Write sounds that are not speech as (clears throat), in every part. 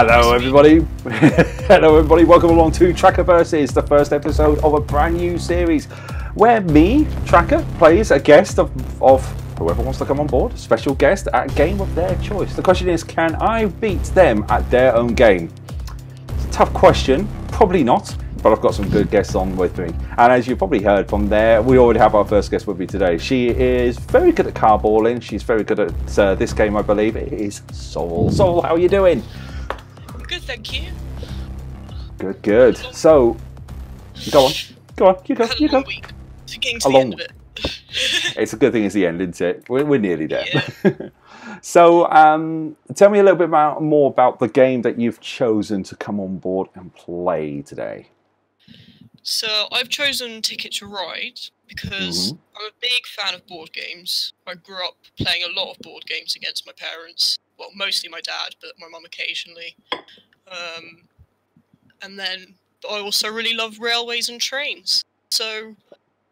for two hours. Hello, everybody. (laughs) Hello, everybody. Welcome along to Tracker Versus, the first episode of a brand new series where me, Tracker, plays a guest of, of whoever wants to come on board, special guest at a game of their choice. The question is, can I beat them at their own game? It's a tough question. Probably not, but I've got some good guests on with me. And as you probably heard from there, we already have our first guest with me today. She is very good at carballing. She's very good at uh, this game, I believe. It is Soul. Soul, how are you doing? Thank you. Good, good. So, go on. Go on. You go. You go. It's getting to A the long end of it. (laughs) It's a good thing it's the end, isn't it? We're, we're nearly there. (laughs) so, um, tell me a little bit about, more about the game that you've chosen to come on board and play today. So I've chosen Ticket to Ride because Mhm. I'm a big fan of board games. I grew up playing a lot of board games against my parents. Well, mostly my dad, but my mum occasionally. Um, and then I also really love railways and trains. So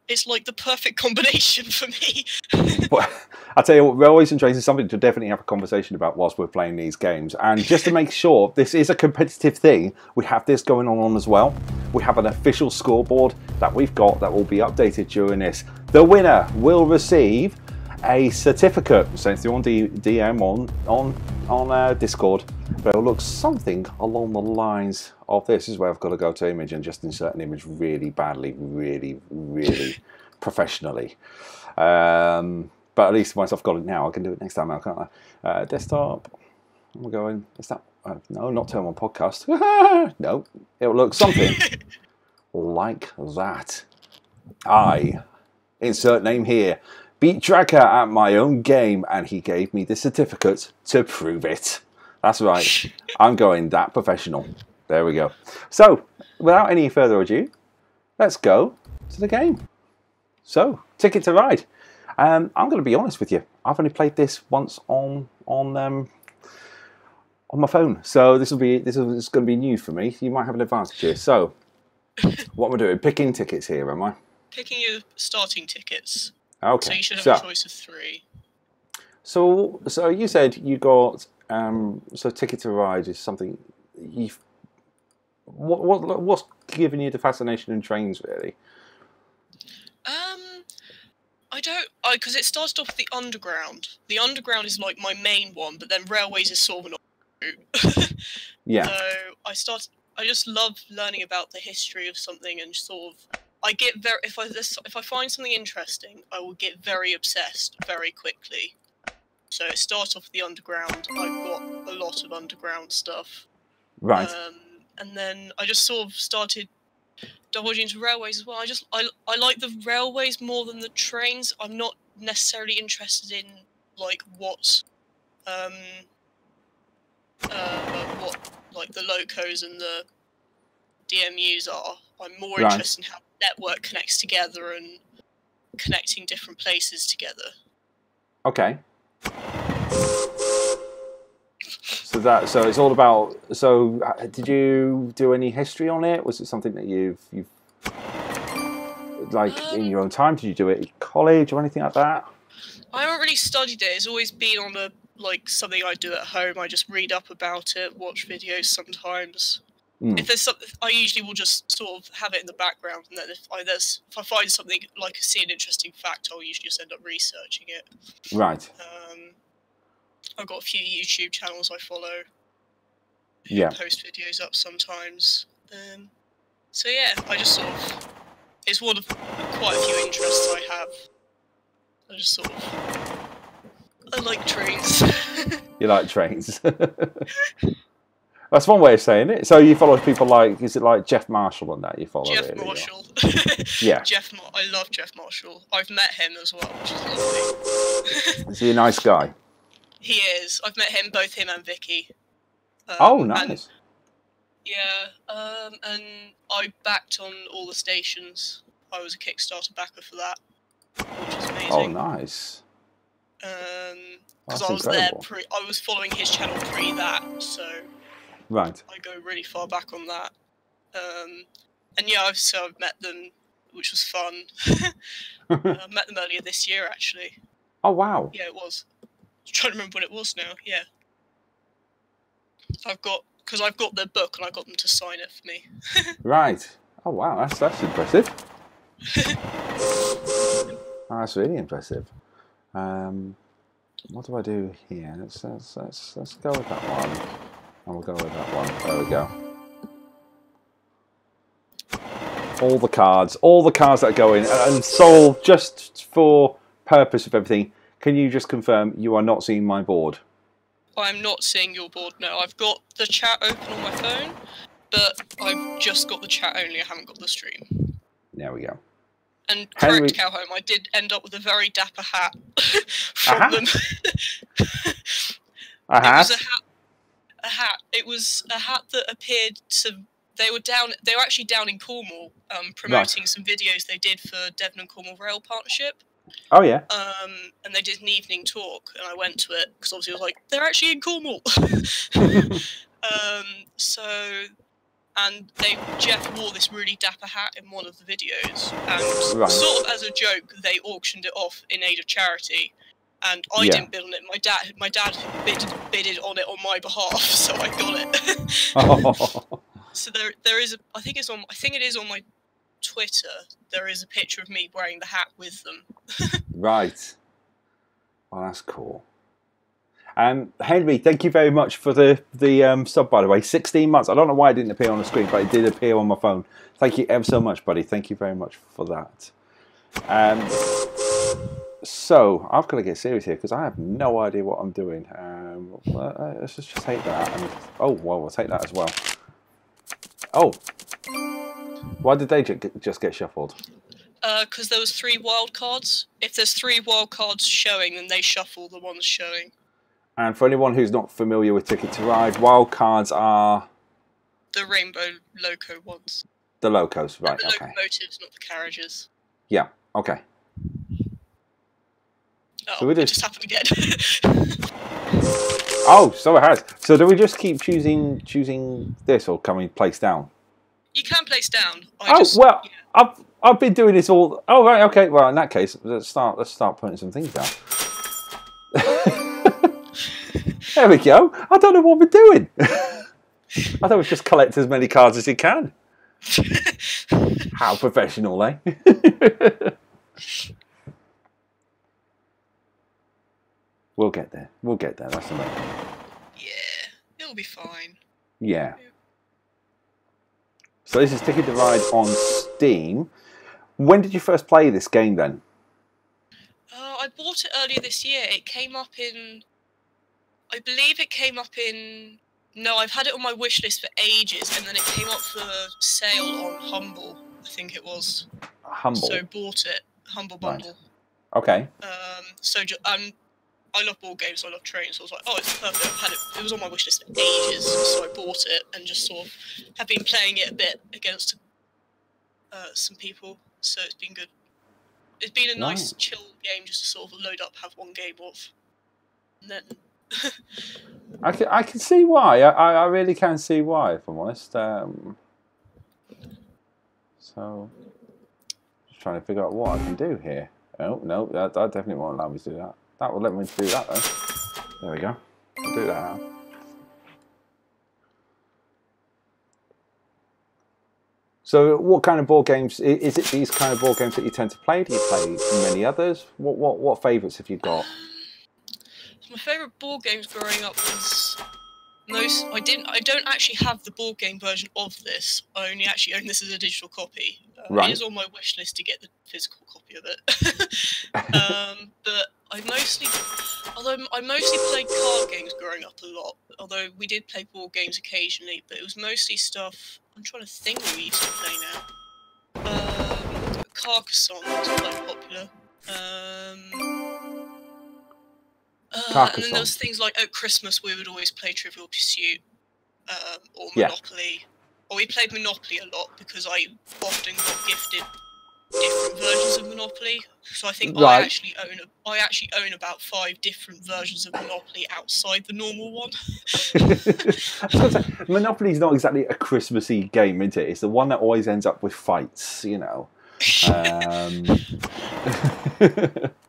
it's like the perfect (laughs) combination for me. (laughs) But I'll tell you what, railways and trains is something to definitely have a conversation about whilst we're playing these games. And just to make sure this is a competitive thing, we have this going on as well. We have an official scoreboard that we've got that will be updated during this. The winner will receive a certificate sent through on D- DM on on on uh, Discord. But it'll look something along the lines of this. This is where I've got to go to image and just insert an image really badly, really, really (laughs) professionally. Um, but at least once I've got it now, I can do it next time now, can't I? Uh, desktop. We're going. Is that? Uh, no, not turn on podcast. (laughs) no, it'll look something (laughs) like that. I insert name here. Beat Tracker at my own game, and he gave me the certificate to prove it. That's right. I'm going that professional. There we go. So, without any further ado, let's go to the game. So, Ticket to Ride. Um, I'm going to be honest with you. I've only played this once on on um, on my phone, so this will be this is this is going to be new for me. You might have an advantage here. So, (laughs) what am I doing? Picking tickets here, am I? Picking your starting tickets. Okay. So you should have so, a choice of three. so, so you said you got um, so Ticket to Ride is something you. What what what's giving you the fascination in trains, really? Um, I don't, I because it started off with the underground. The underground is like my main one, but then railways is sort of an route. (laughs) Yeah. So I start. I just love learning about the history of something and sort of. I get very if I this, if I find something interesting, I will get very obsessed very quickly. So it starts off the underground. I've got a lot of underground stuff. Right. Um, and then I just sort of started divulging into railways as well. I just I, I like the railways more than the trains. I'm not necessarily interested in like what um uh what like the locos and the DMUs are. I'm more Right. interested in how network connects together and connecting different places together. Okay. So that so it's all about. So uh, did you do any history on it? Was it something that you've you've like in your own time? Did you do it in college or anything like that? I haven't really studied it. It's always been on a like something I do at home. I just read up about it, watch videos sometimes. Mm. If there's something, I usually will just sort of have it in the background, and then if I there's if I find something like see an interesting fact, I'll usually just end up researching it. Right. Um, I've got a few YouTube channels I follow. Yeah. Post videos up sometimes. Um, so yeah, I just sort of it's one of quite a few interests I have. I just sort of I like trains. (laughs) You like trains. (laughs) That's one way of saying it. So you follow people like is it like Geoff Marshall and that you follow? Geoff really, Marshall. (laughs) Yeah. Geoff, Mar- I love Geoff Marshall. I've met him as well, which is lovely. (laughs) Is he a nice guy? he is. I've met him, both him and Vicki. Um, Oh, and- nice. yeah, um, and I backed on all the stations. I was a Kickstarter backer for that, which was amazing. Oh, nice. Um, because I was incredible. there pre. I was following his channel pre that, so Right. I go really far back on that. Um, and yeah, I've so I've met them, which was fun. (laughs) uh, I met them earlier this year, actually. oh wow. Yeah, it was. I'm trying to remember what it was now. Yeah. I've got because I've got their book and I got them to sign it for me. (laughs) Right. Oh wow, that's that's impressive. Oh, (laughs) that's really impressive. Um, what do I do here? Let's let's let's, let's go with that one. And we'll go with that one. There we go. All the cards, all the cards that go in, and Sol, just for purpose of everything, can you just confirm you are not seeing my board? I'm not seeing your board now. I've got the chat open on my phone, but I've just got the chat only. I haven't got the stream. There we go. And Henry- correct, Cowhome, I did end up with a very dapper hat (laughs) from hat? them. (laughs) I It was a hat. A hat. It was a hat that appeared to. They were down. They were actually down in Cornwall, um, promoting some videos they did for Devon and Cornwall Rail Partnership. Oh yeah. Um, and they did an evening talk, and I went to it because obviously I was like, they're actually in Cornwall. (laughs) um, so, and they Geoff wore this really dapper hat in one of the videos, and Right. sort of as a joke, they auctioned it off in aid of charity. And I Yeah. didn't bid on it. My dad, my dad bid, bidded on it on my behalf, (laughs) so I got it. Oh, (laughs) so there, there is. A, I think it's on. I think it is on my Twitter. There is a picture of me wearing the hat with them. (laughs) right. Well, that's cool. Um, Henry, thank you very much for the the um, sub. By the way, sixteen months. I don't know why it didn't appear on the screen, but it did appear on my phone. Thank you ever so much, buddy. Thank you very much for that. Um, so I've got to get serious here because I have no idea what I'm doing. Um, uh, let's just take that. And, oh well, we'll take that as well. Oh, why did they just get shuffled? because Uh, there was three wild cards. If there's three wild cards showing, then they shuffle the ones showing. And for anyone who's not familiar with Ticket to Ride, wild cards are The rainbow loco ones. the locos, right? the Okay. locomotives, not the carriages. Yeah. Okay. Oh, So we it just- just happened again. (laughs) Oh, so it has. So do we just keep choosing choosing this, or can we place down? you can place down. Oh just, well, yeah. I've I've been doing this all. Oh right, okay. Well, in that case, let's start. Let's start putting some things down. (laughs) there we go. I don't know what we're doing. (laughs) I thought we just collect as many cards as you can. How professional, eh? We'll get there. We'll get there. That's the main. yeah, it'll be fine. Yeah. So this is Ticket to Ride on Steam. When did you first play this game then? Uh, I bought it earlier this year. It came up in, I believe it came up in. No, I've had it on my wish list for ages, and then it came up for sale on Humble. I think it was. Humble. So bought it. Humble Right. Bundle. Okay. Um, so ju- um, I love board games. I love trains. So I was like, oh, it's perfect. I've had it. It was on my wish list for ages, so I bought it and just sort of have been playing it a bit against uh, some people. So it's been good. It's been a nice, Nice. chill game just to sort of load up, have one game of, and then (laughs) I can, I can see why. I, I I really can see why, if I'm honest. Um, so, just trying to figure out what I can do here. Oh, no, that, that definitely won't allow me to do that. That will let me do that, though. There we go. I'll do that now. So, what kind of board games? Is it these kind of board games that you tend to play? Do you play many others? What what what favourites have you got? my favourite board games growing up was most. I didn't. I don't actually have the board game version of this. I only actually own this as a digital copy. Uh, Right. It is on my wish list to get the physical copy of it. (laughs) um, but I mostly, although I mostly played card games growing up a lot. Although we did play board games occasionally, but it was mostly stuff. I'm trying to think what we used to play now. Um, Carcassonne was quite popular. Um, uh, and then there was things like at Christmas we would always play Trivial Pursuit um, or Yeah. Monopoly. Or we played Monopoly a lot because I often got gifted different versions of Monopoly. So I think I actually own a, I actually own about five different versions of Monopoly outside the normal one. (laughs) I was Monopoly's not exactly a Christmassy game, is it? It's the one that always ends up with fights, you know. (laughs) Um, (laughs)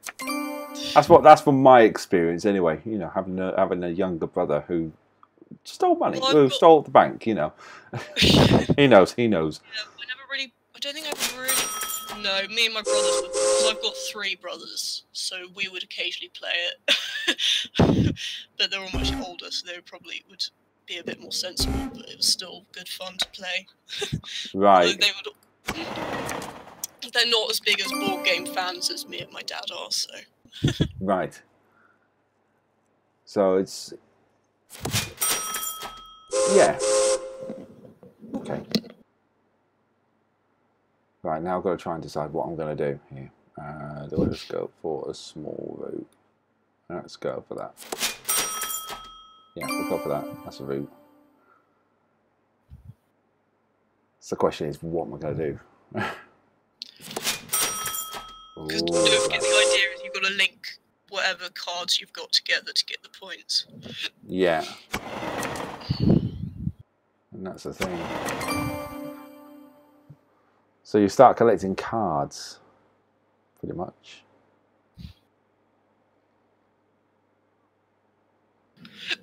that's what that's from my experience, anyway. You know, having a having a younger brother who stole money. Well, I've got- stole the bank. You know. (laughs) he knows. He knows. (laughs) Yeah, I never really. I don't think I ever really. No, me and my brothers. Because I've got three brothers, so we would occasionally play it. (laughs) but they're all much older, so they probably would be a bit more sensible. But it was still good fun to play. Right. They would. They're not as big as board game fans as me and my dad are, so. Right. So it's yeah. Okay. Right now, I've got to try and decide what I'm going to do here. Uh, do I just go for a small route? Let's go for that. Yeah, we'll go for that. That's a route. So the question is, what am I going to do? (laughs) Ooh, link whatever cards you've got together to get the points. Yeah. And that's the thing. So you start collecting cards, pretty much.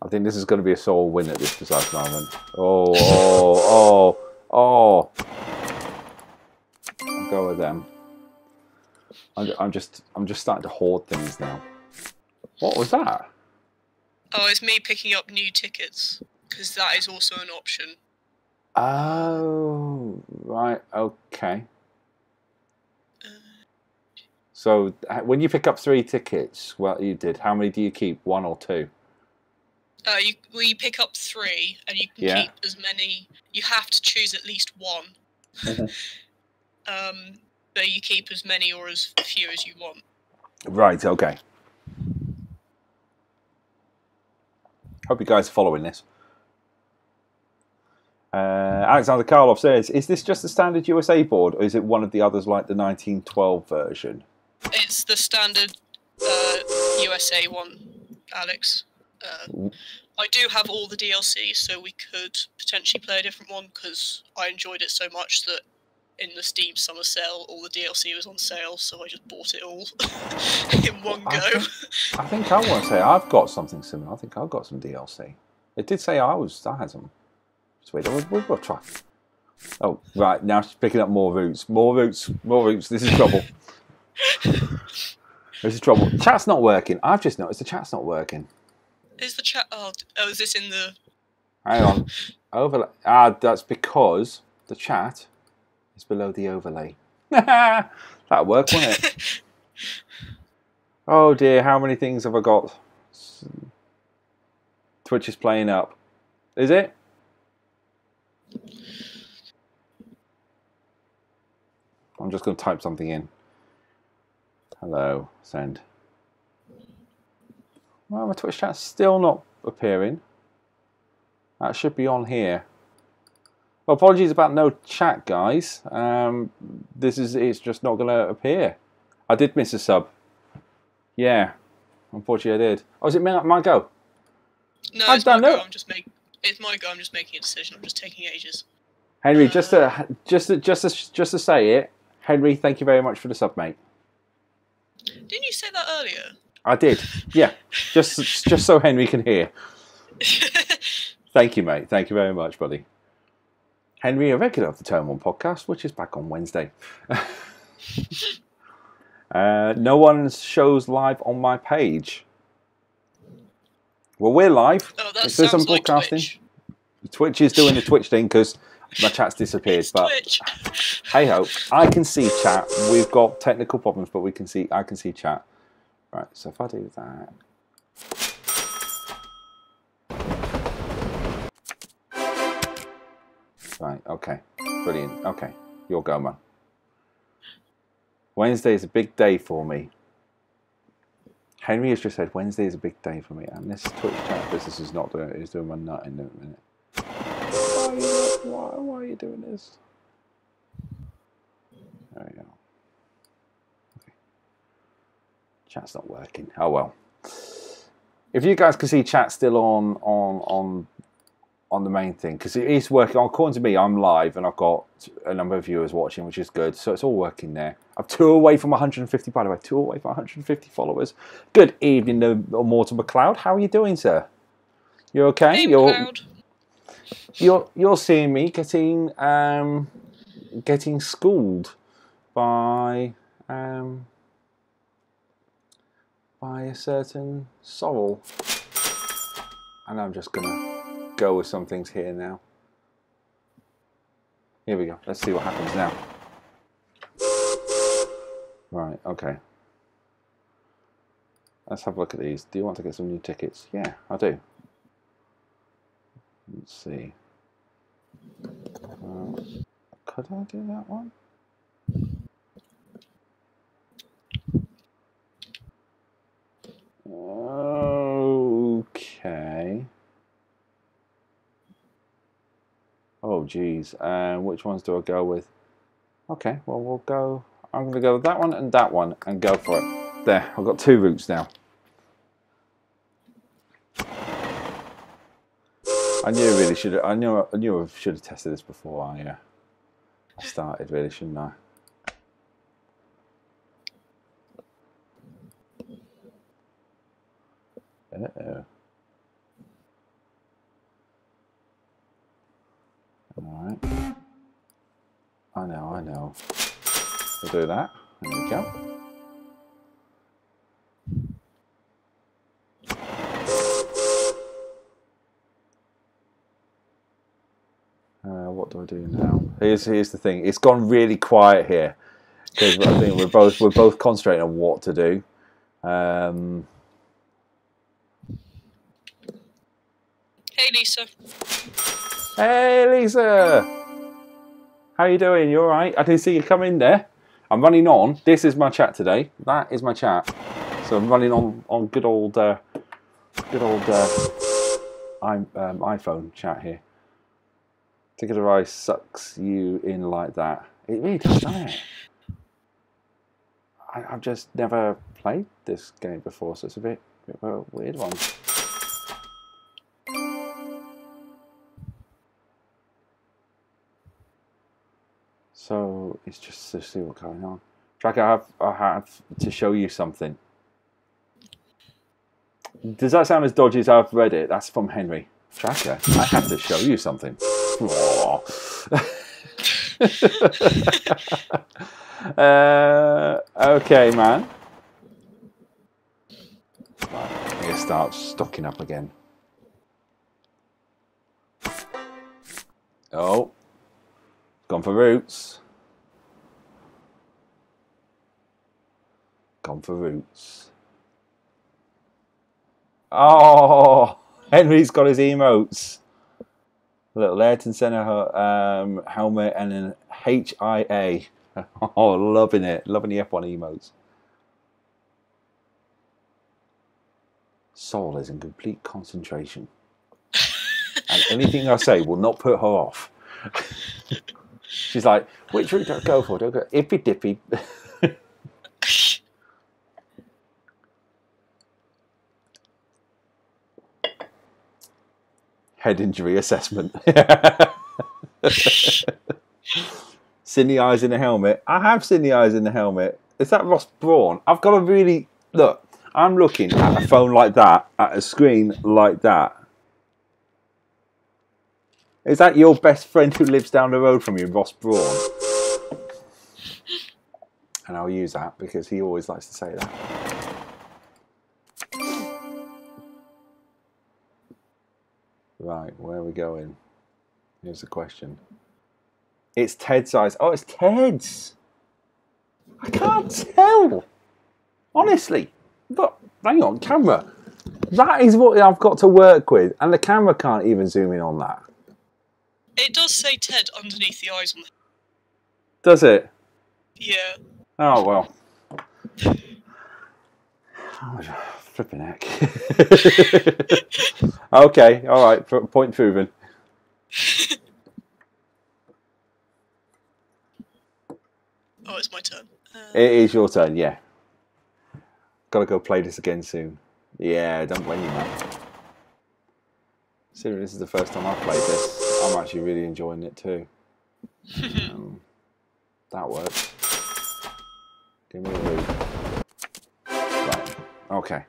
I think this is going to be a sole win at this precise moment. Oh, oh, oh, oh. I'll go with them. I'm, I'm just, I'm just starting to hoard things now. What was that? Oh, it's me picking up new tickets because that is also an option. Oh, right. Okay. Uh, So when you pick up three tickets, well, you did. How many do you keep? One or two? Uh, you well, you pick up three, and you can Yeah. keep as many. You have to choose at least one. Mhm. (laughs) um, but you keep as many or as few as you want. Right. Okay. Hope you guys are following this. Uh, Alexander Karlov says, "Is this just the standard USA board, or is it one of the others like the 1912 version?" It's the standard uh, USA one, Alex. Uh, I do have all the DLC, so we could potentially play a different one because I enjoyed it so much that in the Steam summer sale, all the DLC was on sale, so I just bought it all (laughs) in one I go. think, I think I want to say I've got something similar. I think I've got some DLC. It did say I was. I had some. Sweet. We'll, we'll, we'll try. Oh, right. Now she's picking up more roots. More roots. More roots. This is trouble. (laughs) this is trouble. Chat's not working. I've just noticed the chat's not working. Is the chat? Oh, oh, is this in the? Hang on. Overlay. Ah, that's because the chat is below the overlay. (laughs) That'll work, won't it? Oh dear, how many things have I got? Twitch is playing up. Is it? I'm just going to type something in. Hello, send. Well, my Twitch chat's still not appearing. That should be on here. Well, apologies about no chat, guys. Um, this is it's just not going to appear. I did miss a sub. Yeah, unfortunately I did. Oh, is it my, my go? No, I it's my don't go. know. I'm just making. It's my go. I'm just making a decision. I'm just taking ages. Henry, just to just to, just to, just to say it, Henry, thank you very much for the sub, mate. Didn't you say that earlier? I did. Yeah, just just so Henry can hear. (laughs) Thank you, mate. Thank you very much, buddy. Henry, a regular of the Turn One podcast, which is back on Wednesday. (laughs) uh, no one shows live on my page. Well, we're live. oh, that It says I'm sounds like broadcasting. Twitch. Twitch is doing the Twitch thing because my chat's (laughs) disappeared. It's but Twitch. hey ho, I can see chat. We've got technical problems, but we can see. I can see chat. Right. So if I do that. Right. Okay. Brilliant. Okay. Your go, man. Wednesday is a big day for me. Henry has just said Wednesday is a big day for me, and this Twitch chat business is not doing is doing my nut in a minute. Why are you, why, why are you doing this? There we go. Okay. Chat's not working. Oh well. If you guys can see chat still on on on on the main thing, because it is working. According to me, I'm live and I've got a number of viewers watching, which is good. So it's all working there. I'm two away from 150. By the way, two away from 150 followers. Good evening, Mortimer McLeod. How are you doing, sir? You okay? Hey, you're Cloud. you're you're seeing me getting um getting schooled by um by a certain Sorrel. And I'm just gonna go with some things here now. Here we go. Let's see what happens now. Right, okay. Let's have a look at these. Do you want to get some new tickets? Yeah, I do. Let's see. Uh, could I do that one? Okay. Oh, geez. Uh, which ones do I go with? Okay, well, we'll go. I'm going to go with that one and that one and go for it. There, I've got two routes now. I knew I really should. have I knew. I knew I should have tested this before I, uh, I started. Really, shouldn't I? Uh oh. All right. I know. I know. We'll do that. There we go. Uh, what do I do now? Here's here's the thing. It's gone really quiet here because I think we're both we're both concentrating on what to do. Um, Hey, Lisa. Hey Lisa, how you doing? You all right? I didn't see you come in there. I'm running on. This is my chat today. That is my chat. So I'm running on on good old uh, good old uh, um, iPhone chat here. Ticket of Ice sucks you in like that. It really does, doesn't it? I, I've just never played this game before, so it's a bit, bit of a weird one. So it's just to see what's going on. Tracker, I have, I have to show you something. Does that sound as dodgy as I've read it? That's from Henry. Tracker, I have to show you something. (laughs) Uh, okay, man. Right, I'm going to start stocking up again. Oh, gone for roots. Gone for roots. Oh, (laughs) Henry's got his emotes. A little Ayrton Senna um, helmet and an HIA. (laughs) Oh, loving it. Loving the F1 emotes. Soul is in complete concentration. (laughs) and anything I say will not put her off. She's like, which route do I go for? Do I go ippy dippy? (laughs) Head injury assessment. (laughs) Sydney eyes in the helmet. I have Sydney eyes in the helmet. Is that Ross Brawn? I've got to really look. I'm looking at a phone like that, at a screen like that. Is that your best friend who lives down the road from you, Ross Brawn? And I'll use that because he always likes to say that. Right, where are we going? Here's the question. It's Ted's eyes. Oh, it's Ted's. I can't tell. Honestly. But hang on, camera. That is what I've got to work with, and the camera can't even zoom in on that. It does say Ted underneath the eyes on the. Does it? Yeah. Oh well. Oh, (sighs) flipping heck. (laughs) okay, all right. Point proven. (laughs) Oh, it's my turn. Uh, It is your turn. Yeah. Got to go play this again soon. Yeah, don't blame you, man. Considering this is the first time I've played this, I'm actually really enjoying it too. (laughs) Um, that works. Give me a loot. Right. Okay.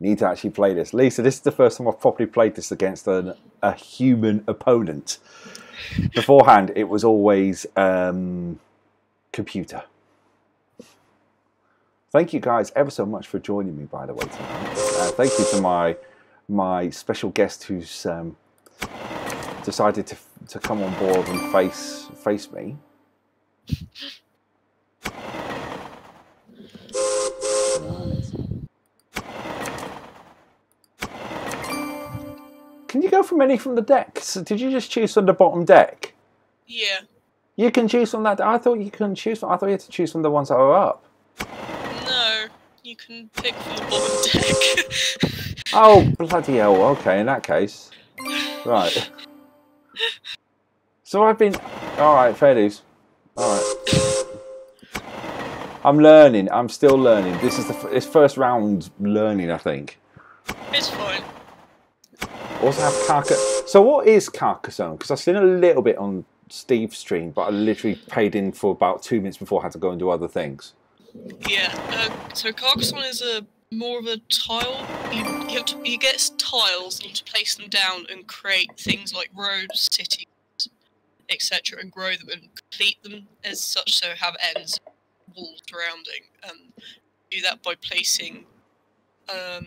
Need to actually play this. Lisa, this is the first time I've properly played this against an, a human opponent. Beforehand, it was always um, computer. Thank you guys ever so much for joining me, by the way, tonight. Uh, thank you to my my special guest who's um, decided to to come on board and face face me. Can you go from any from the deck? So did you just choose from the bottom deck? Yeah. You can choose from that. I thought you couldn't choose from. I thought you had to choose from the ones that are up. No, you can pick from the bottom deck. (laughs) Oh bloody hell! Okay, in that case, right. So I've been. All right, fair dues. All right. I'm learning. I'm still learning. This is the f- it's first round learning. I think. it's fine. Also have Carcassonne. So what is Carcassonne? Because I've seen a little bit on Steve's stream, but I literally paid in for about two minutes before I had to go and do other things. Yeah. Uh, so Carcassonne is a more of a tile. You, you, to, you get tiles and you have to place them down and create things like roads, cities, etc., and grow them and complete them as such. So have ends, walls surrounding. Um, do that by placing. Um,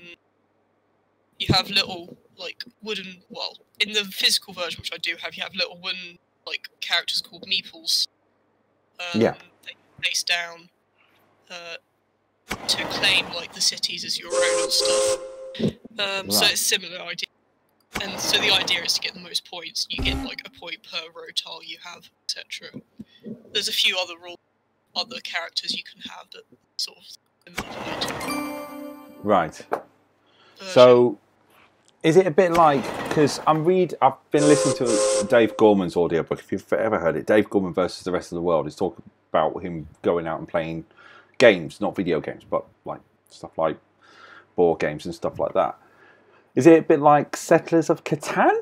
you have little like wooden. Well, in the physical version, which I do have, you have little wooden like characters called meeples. Um, Yeah. Place down. Uh, to claim like the cities as your own and stuff. Um, So Right. it's similar idea. And so the idea is to get the most points. You get like a point per row tile you have, etc. There's a few other rules, other characters you can have that sort of. Right. version. So, is it a bit like because I'm read? I've been listening to Dave Gorman's audiobook. If you've ever heard it, Dave Gorman versus the rest of the world is talking about him going out and playing games, not video games, but like stuff like board games and stuff like that. Is it a bit like Settlers of Catan?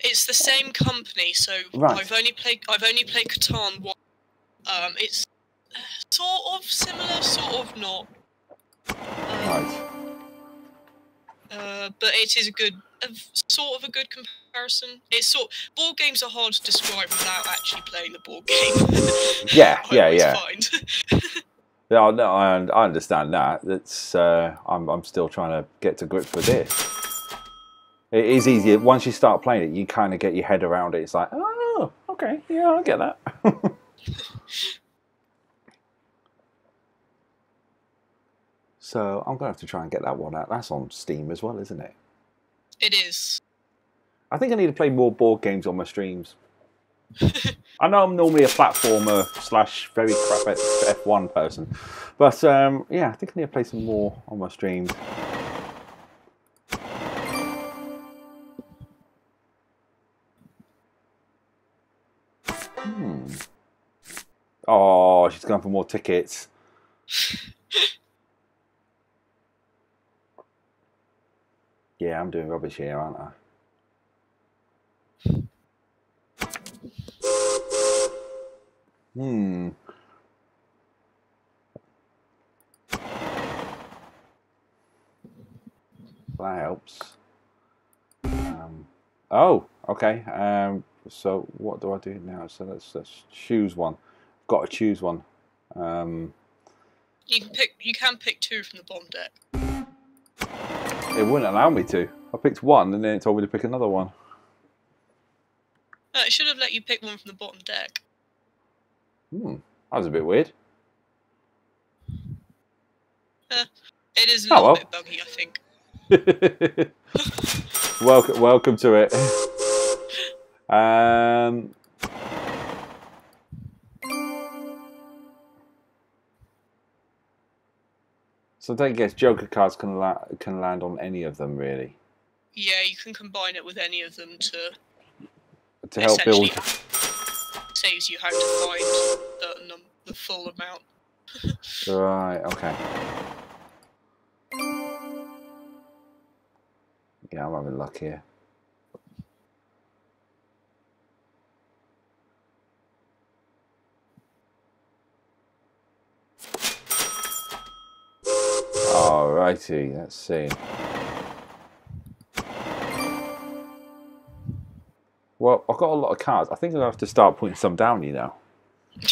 it's the same company, so Right. I've only played I've only played Catan once. Um, it's sort of similar, sort of not. Um, Right. Uh, but it is a good, a, sort of a good comparison. It's sort board games are hard to describe without actually playing the board game. (laughs) Yeah, (laughs) yeah, yeah. (laughs) Yeah, no, I, I understand that. That's uh, I'm I'm still trying to get to grips with this. It is easier once you start playing it. You kind of get your head around it. It's like, oh, okay, yeah, I get that. So I'm gonna have to try and get that one out. That's on Steam as well, isn't it? it is. I think I need to play more board games on my streams. (laughs) I know I'm normally a platformer slash very crap at F1 person, but um, yeah, I think I need to play some more on my streams. Hmm. Oh, she's going for more tickets. (laughs) Yeah, I'm doing rubbish here, aren't I? Hmm. That helps. Um, oh, okay. Um, so what do I do now? So let's let's choose one. Got to choose one. Um, You can pick. You can pick two from the bomb deck. It wouldn't allow me to. I picked one, and then it told me to pick another one. Uh, it should have let you pick one from the bottom deck. Hmm. That was a bit weird. It is a Oh, well. bit buggy, I think. (laughs) (laughs) welcome, welcome to it. (laughs) Um, so I don't guess Joker cards can la- can land on any of them really Yeah, you can combine it with any of them to to help build. saves you having to find the num- the full amount. (laughs) Right. Okay. Yeah, I'm having luck here. All right. Righty, let's see. Well, I've got a lot of cards. I think I'll have to start putting some down, you know. (laughs)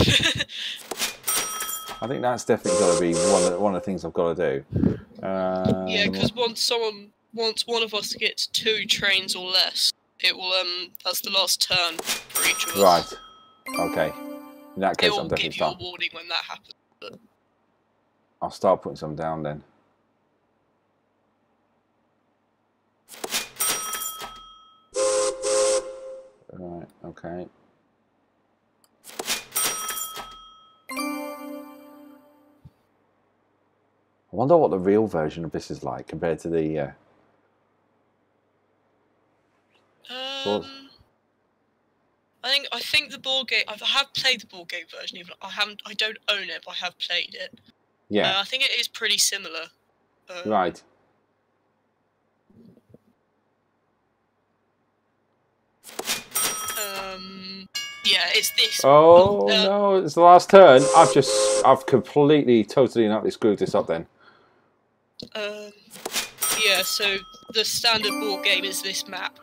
I think that's definitely got to be one of, one of the things I've got to do. Um, yeah, because once someone, once one of us gets two trains or less, it will um, that's the last turn for each of us. Right. Okay. In that It case, will I'm definitely give you a warning when that happens. But I'll start putting some down then. Right. Okay. I wonder what the real version of this is like compared to the. Uh, um, I think I think the board game. I have played the board game version. Even I haven't. I don't own it, but I have played it. yeah. Uh, I think it is pretty similar. Uh, right. Um. Yeah, it's this. Oh Uh, no! It's the last turn. I've just, I've completely, totally, and utterly screwed this up. Then. Um, yeah, so the standard board game is this map.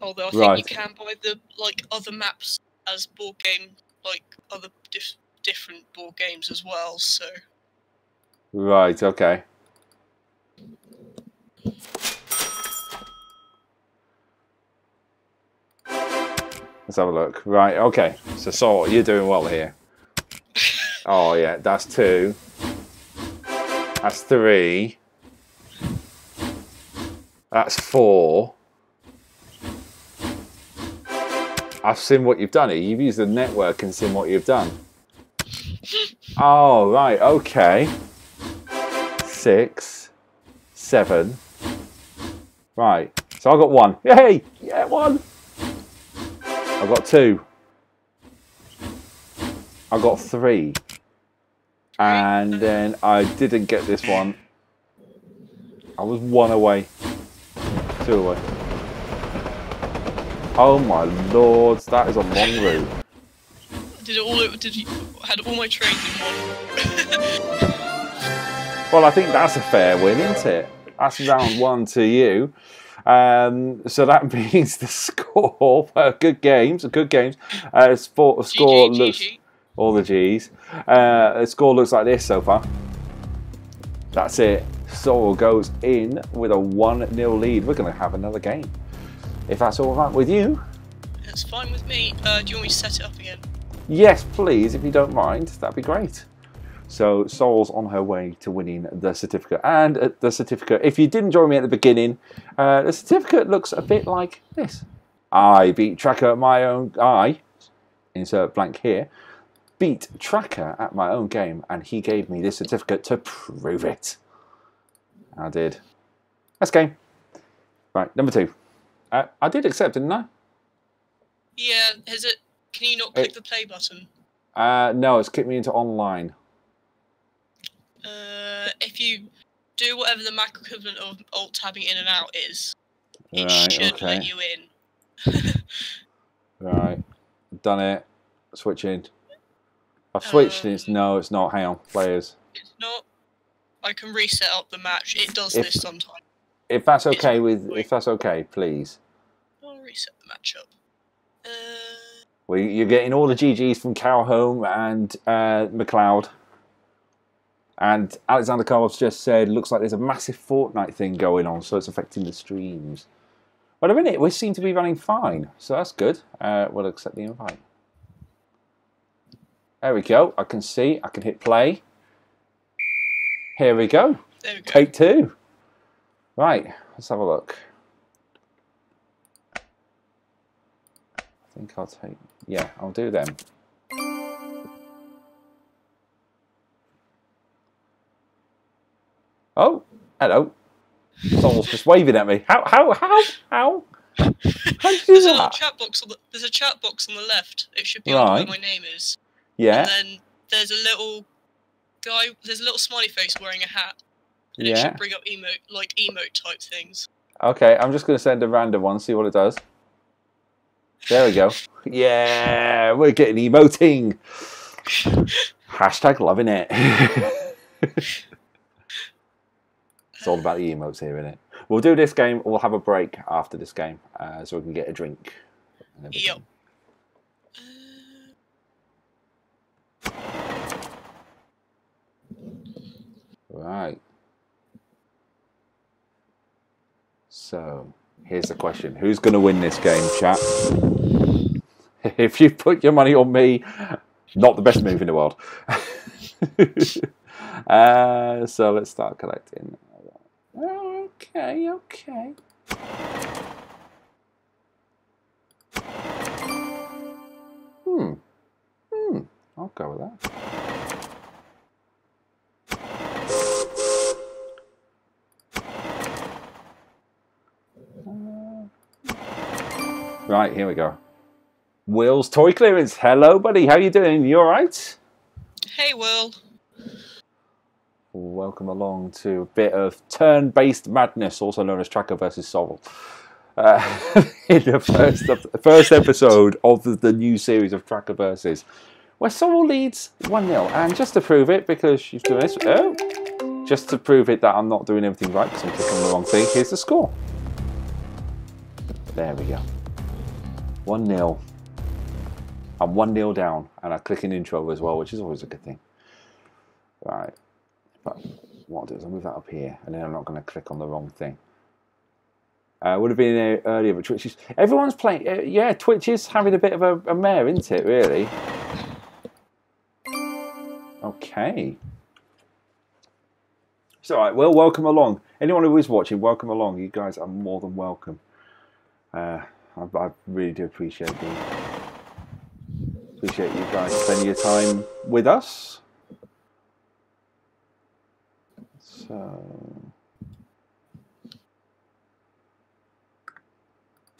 Although I think Right. you can buy the like other maps as board game, like other dif- different board games as well. So Right. Okay. Let's have a look. Right. Okay. So, Saul, you're doing well here. (laughs) Oh yeah, that's two. That's three. That's four. I've seen what you've done here. You've used the network and seen what you've done. (laughs) Oh, right, okay. Six, seven. Right, so I got one. Yay! Yeah, one. I got two. I got three. And then I didn't get this one. I was one away. Two away. Oh my lord, that is a long route. did it all? Did you had all my trains in one? Well, I think that's a fair win, isn't it? That's round one to you. Um, so that (laughs) means the score. Uh, good games, good games. Uh, score, score GG, looks GG. all the G's. Uh, the score looks like this so far. That's it. Sorrel goes in with a 1 0 lead. We're going to have another game. If that's all right with you. That's fine with me. Uh, do you want me to set it up again? Yes, please, if you don't mind. That'd be great. So Sol's on her way to winning the certificate. And uh, the certificate, if you didn't join me at the beginning, uh, the certificate looks a bit like this. I beat Tracker at my own... I, insert blank here, beat Tracker at my own game, and he gave me this certificate to prove it. I did. That's game. Right, number two. Uh, I did accept, didn't I? Yeah. Has it? Can you not It- click the play button? Uh, no, it's kicked me into online. Uh, if you do whatever the Mac equivalent of alt tabbing in and out is, it Right, should okay. let you in. (laughs) Right, done it. Switching. I've switched and it's Um, no, it's not. Hang on, players. It's not. I can reset up the match. It does If- this sometimes. If that's it's okay with, if that's okay, please. I'll reset the match up. Uh, Well, you're getting all the GGs from Carol Home and uh, McLeod. And Alexander Carlos just said, looks like there's a massive Fortnite thing going on, so it's affecting the streams. But a minute, we seem to be running fine, so that's good. Uh, we'll accept the invite. There we go. I can see. I can hit play. Here we go. there we go. Take two. Right, let's have a look. I think I'll take. Yeah, I'll do them. Oh, hello. Someone's just waving at me. How? How? How? How? How did you do There's a little chat box on the. There's a chat box on the left. It should be on Right. where my name is. Yeah. And then there's a little guy. There's a little smiley face wearing a hat. And it Yeah. should bring up emote like emote type things. Okay, I'm just going to send a random one, see what it does. There we go. Yeah, we're getting emoting. (laughs) Hashtag loving it. (laughs) It's all about the emotes here, isn't it? We'll do this game. We'll have a break after this game, uh, so we can get a drink. Yep. Right. So, here's the question: Who's going to win this game, chat? (laughs) if you put your money on me, not the best move in the world. (laughs) uh, so let's start collecting. Okay, okay. Hmm. Hmm. I'll go with that. Right, here we go. Will's toy clearance. Hello, buddy. How you doing? You all right? Hey, Will. Welcome along to a bit of turn-based madness, also known as Tracker versus Sorrel. Uh, (laughs) in the first of, first episode of the, the new series of Tracker versus, where Sorrel leads one 0 and just to prove it, because she's doing this, oh, just to prove it that I'm not doing everything right because I'm clicking the wrong thing. Here's the score. There we go. One 0 I'm one 0 down, and I click an intro as well, which is always a good thing. Right. But what I'll do is I'll move that up here, and then I'm not going to click on the wrong thing. Uh, would have been there earlier, but Twitch is. Everyone's playing. Uh, yeah, Twitch is having a bit of a, a mare, isn't it, really? Okay. It's all right. Well, welcome along. Anyone who is watching, welcome along. You guys are more than welcome. Uh, I, I really do appreciate the appreciate you guys spending your time with us. So.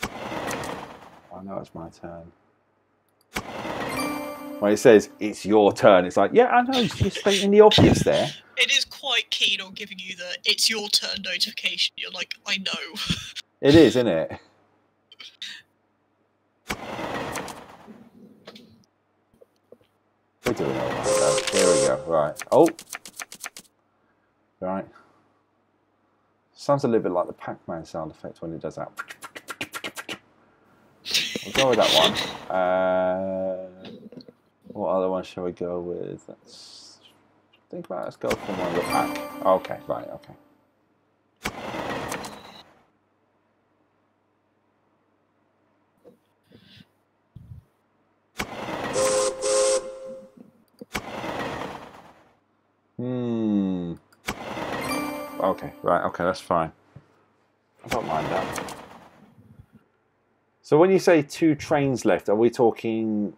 I know it's my turn. When it says it's your turn, it's like, yeah, I know, you're stating the obvious there. It is quite keen on giving you the "it's your turn" notification. You're like, I know. (laughs) It is, isn't it? We're doing all right, though. Here we go. Right. Oh. Right. Sounds a little bit like the Pac-Man sound effect when it does that. We'll go with that one. Uh, what other one shall we go with? Let's think about. It. Let's go for one of the pack. Okay. Right. Okay. Okay, right, okay, that's fine. I don't mind that. So when you say two trains left, are we talking?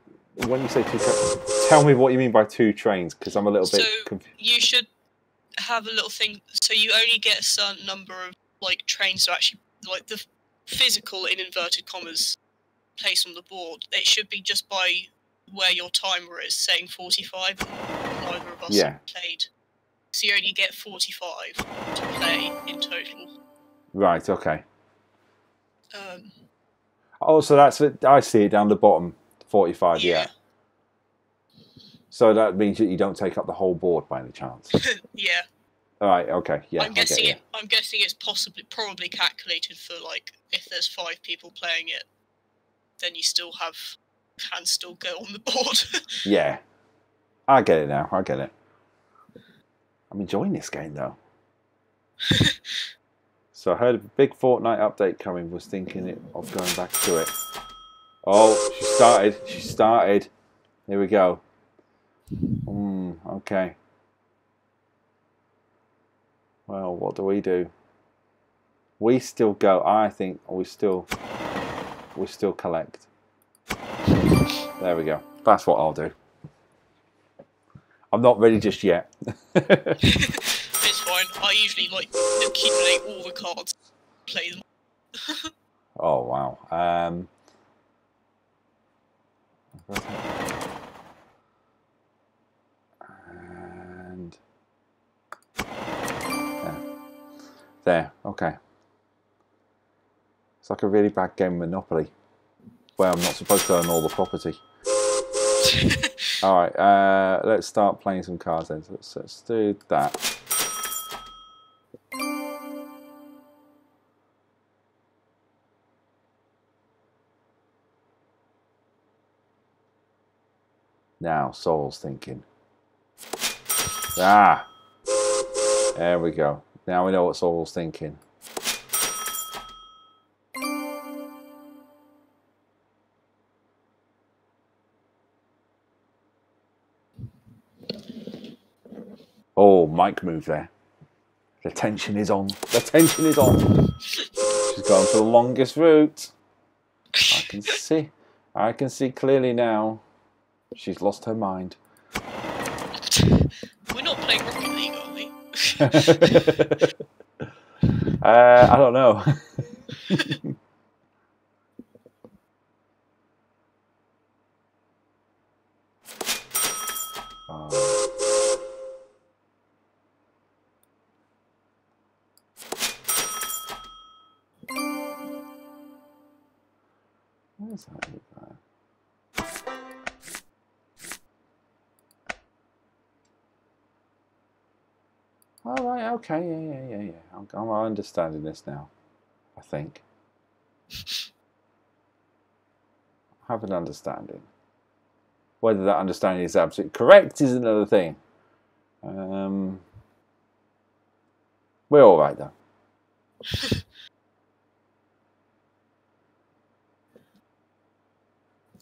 When you say two trains, tell me what you mean by two trains, because I'm a little bit So confused. you should have a little thing. So you only get a certain number of like trains to actually like the physical in inverted commas place on the board. It should be just by where your timer is saying 45. and Neither of us Yeah. played. So you only get 45 to play in total. Right, okay. Um, Oh, so that's it. I see it down the bottom, 45. Yeah. So that means that you don't take up the whole board by any chance. (laughs) yeah. All right. Okay. Yeah. I'm guessing it. I'm guessing it's possibly probably calculated for like if there's five people playing it, then you still have can still go on the (laughs) board. Yeah. I get it now. I get it. I'm enjoying this game though. (laughs) so I heard a big Fortnite update coming. Was thinking of going back to it. Oh, she started. She started. Here we go. Hmm. Okay. Well, what do we do? We still go. I think we still. We still collect. There we go. That's what I'll do. I'm not ready just yet. (laughs) it's fine. I usually like accumulate all the cards, play them. (laughs) oh wow. Um, and there. there. Okay. It's like a really bad game of Monopoly, where I'm not supposed to own all the property. (laughs) All right, uh, let's start playing some cards then. Let's, let's do that. Now, Soul's thinking. Ah! There we go. Now we know what Soul's thinking. Oh, Mike moved there. The tension is on. The tension is on. She's gone for the longest route. I can see. I can see clearly now. She's lost her mind. We're not playing Rocket League, are we? (laughs) uh, I don't know. (laughs) All right. Okay. Yeah. Yeah. Yeah. Yeah. I'm, I'm understanding this now. I think. I (laughs) have an understanding. Whether that understanding is absolutely correct is another thing. Um, we're all right though. (laughs)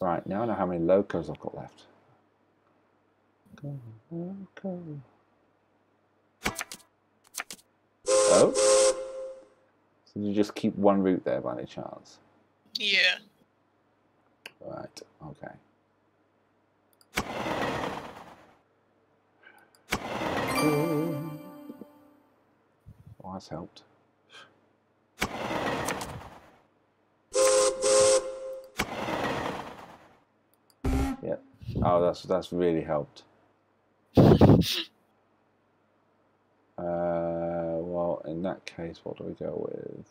Right, now I know how many locos I've got left. Loco. Oh? So you just keep one route there by any chance? yeah. Right, okay. Oh, that's helped. Yep. Oh, that's that's really helped. (laughs) Uh, well, in that case, what do we go with?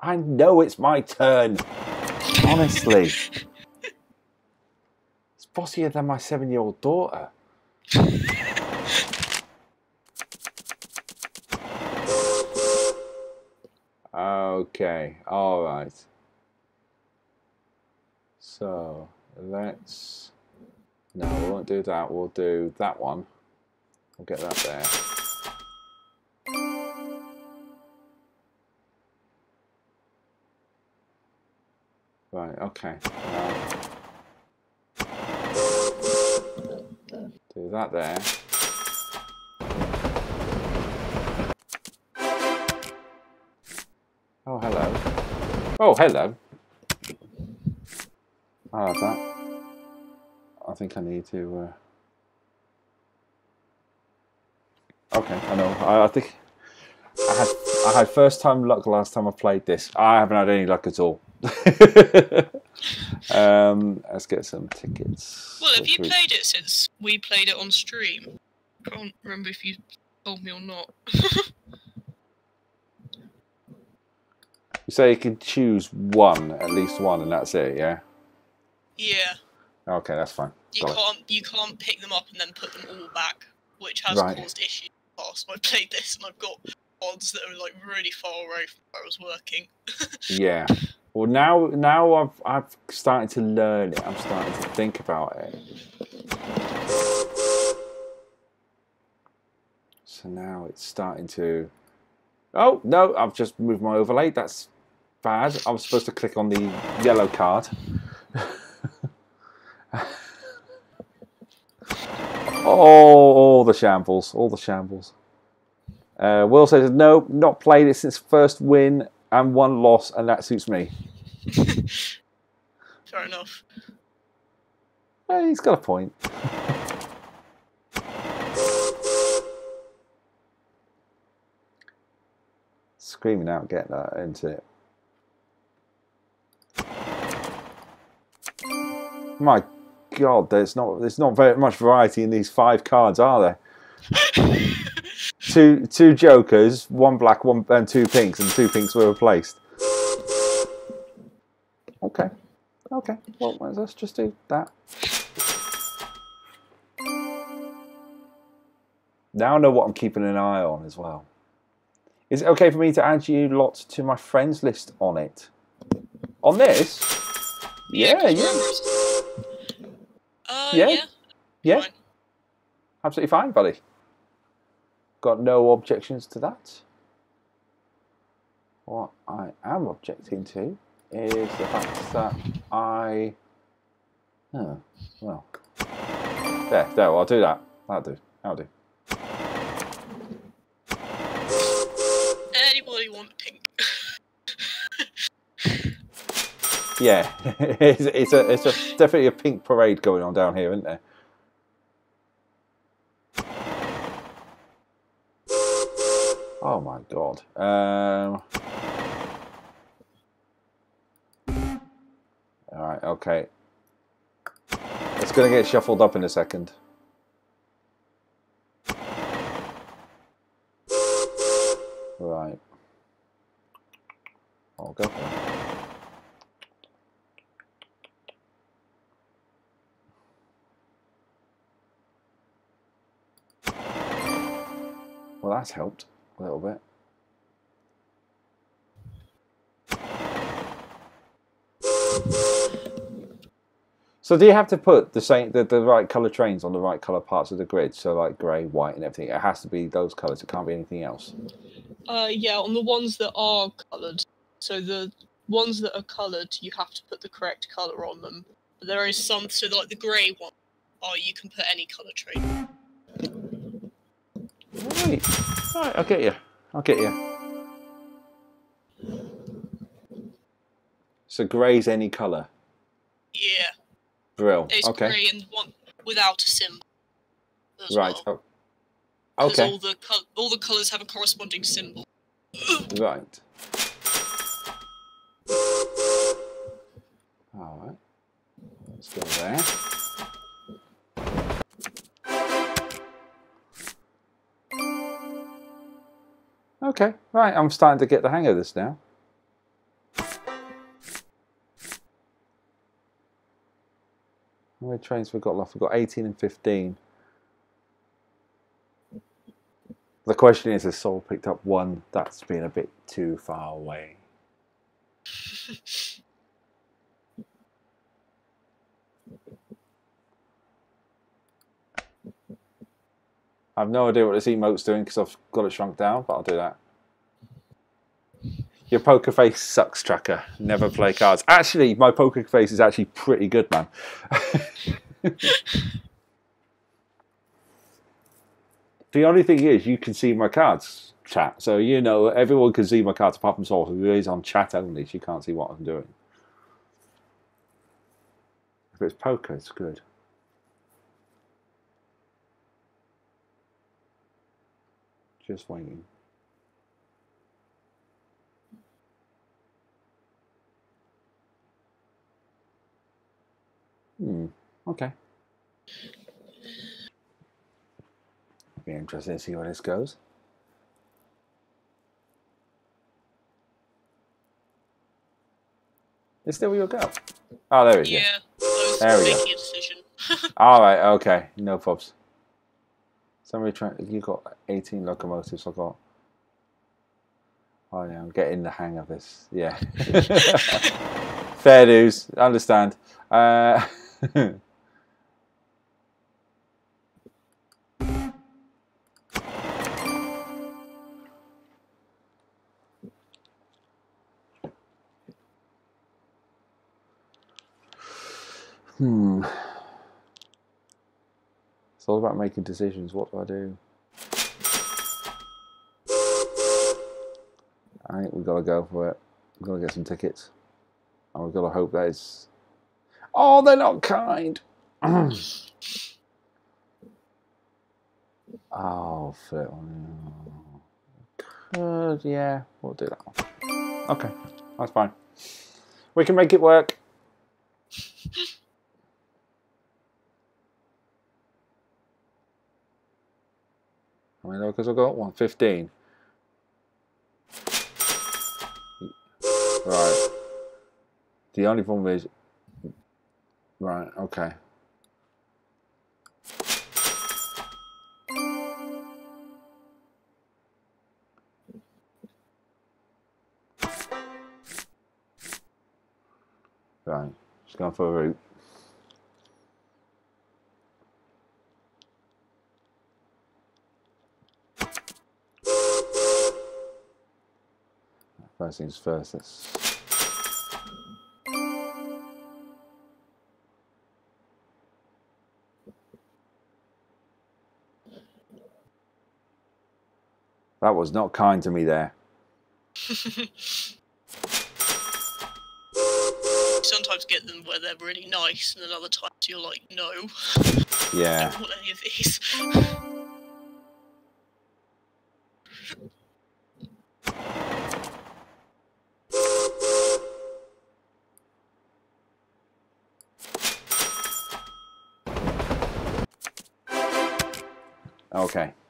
I know it's my turn. Honestly, (laughs) it's bossier than my seven-year-old daughter. Okay, all right. So let's. No, we won't do that. We'll do that one. We'll get that there. Right, okay. Do that there. Oh, hello. Oh, hello. I'll have that. I think I need to. Uh... Okay, I know. I, I think I had I had first time luck last time I played this. I haven't had any luck at all. (laughs) um, let's get some tickets. Well, have you read- played it since we played it on stream? I Can't remember if you told me or not. (laughs) You say you can choose one, at least one, and that's it. Yeah. yeah, Okay, that's fine. You can't you can't pick them up and then put them all back, which has Right. caused issues. in the Past I played this and I've got odds that are like really far away from where I was working. (laughs) Yeah. Well, now now I've I've started to learn it. I'm starting to think about it. So now it's starting to. Oh no! I've just moved my overlay. That's bad. I was supposed to click on the yellow card. (laughs) oh, all the shambles! All the shambles. Uh, Will says no, not played it since first win and one loss, and that suits me. (laughs) Fair enough. Eh, he's got a point. Screaming out, get that into it. My God, there's not there's not very much variety in these five cards, are there? (laughs) two two jokers, one black, one and two pinks, and two pinks were replaced. Okay, okay. Well, let's just do that. Now I know what I'm keeping an eye on as well. Is it okay for me to add you lot to my friends list on it? On this? Yeah, 'cause yeah. Uh, Yeah. yeah. Yeah, Fine. absolutely fine, buddy. Got no objections to that. What I am objecting to is the fact that I. Oh, well. There, there, I'll do that. That'll do. That'll do. Anybody want pink? Yeah, (laughs) it's, it's a it's a definitely a pink parade going on down here, isn't there? Oh my god. Um, all right, okay. It's going to get shuffled up in a second. Right. I'll Well, that's helped a little bit. So do you have to put the same the, the right color trains on the right color parts of the grid? So like grey, white, and everything. It has to be those colors. It can't be anything else. Uh, yeah, on the ones that are coloured. So the ones that are coloured, you have to put the correct colour on them. But there is some, so like the grey one, oh, you can put any colour train. Right, right. I'll get you. I'll get you. So grey's any color. Yeah, Brill. it's Okay. grey and one without a symbol. Right. Well. Oh. Okay. All the all the colours have a corresponding symbol. Right. All right. Let's go there. Okay, right. I'm starting to get the hang of this now. How many trains we've got left? We've got 18 and 15. The question is, has Sol picked up one that's been a bit too far away? (laughs) I have no idea what this emote's doing because I've got it shrunk down, but I'll do that. Your poker face sucks, tracker. Never play cards. Actually, my poker face is actually pretty good, man. (laughs) the only thing is, you can see my cards, chat. So you know everyone can see my cards apart from Sol, who is on chat only. She can't see what I'm doing. If it's poker, it's good. Just waiting. Hmm. Okay. Be interested to see where this goes. Is there where you'll go? Oh, there it is. Yeah, Yeah. There we go. (laughs) All right. Okay. No problems. Somebody try. You got 18 locomotives. I got. Oh yeah, I'm getting the hang of this. Yeah. (laughs) Fair dues. Understand. Uh, (laughs) hmm. It's all about making decisions. What do I do? I think we've got to go for it. We've got to get some tickets. And we've got to hope that it's. Oh, they're not kind! (clears throat) oh, flip. Could, yeah, we'll do that one. Okay, that's fine. We can make it work. I mean, because I've got 115. Right. The only problem is. Right, okay. Right, just going for a route. First things first. Let's. That was not kind to me there. (laughs) Sometimes get them where they're really nice, and then other times you're like, no. Yeah. I (laughs) don't want any of these. (laughs) Okay.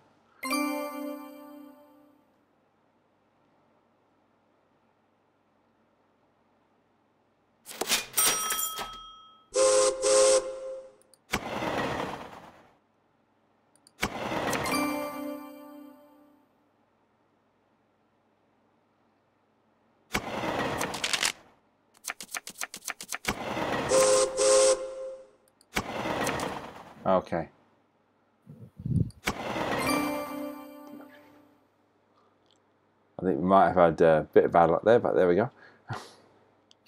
I think we might have had a bit of bad luck there, but there we go.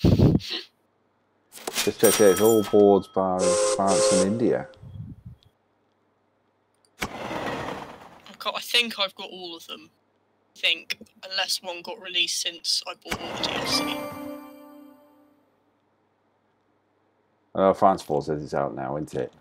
(laughs) Just check here, it's all boards bar France and India. I've got, I think I've got all of them. I think, unless one got released since I bought all the DLC. Oh, France 4 says it's out now, isn't it?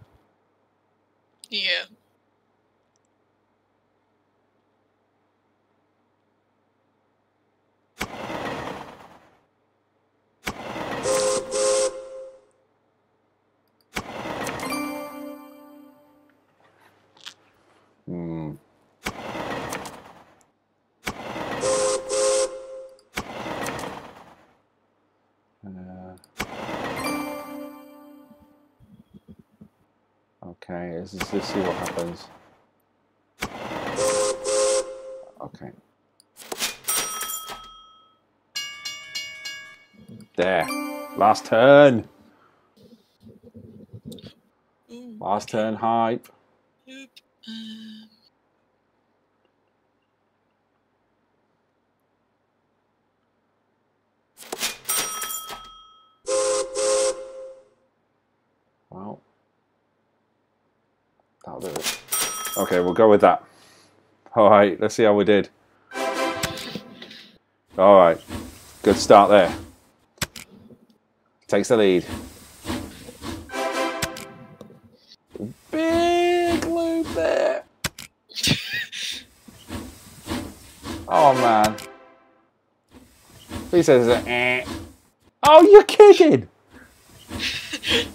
Last turn. Last turn hype. Well, that'll do it. Okay, we'll go with that. All right, let's see how we did. All right, good start there. Takes the lead. Big loop there. (laughs) Oh man. He says, eh. "Oh, you're kidding." (laughs) I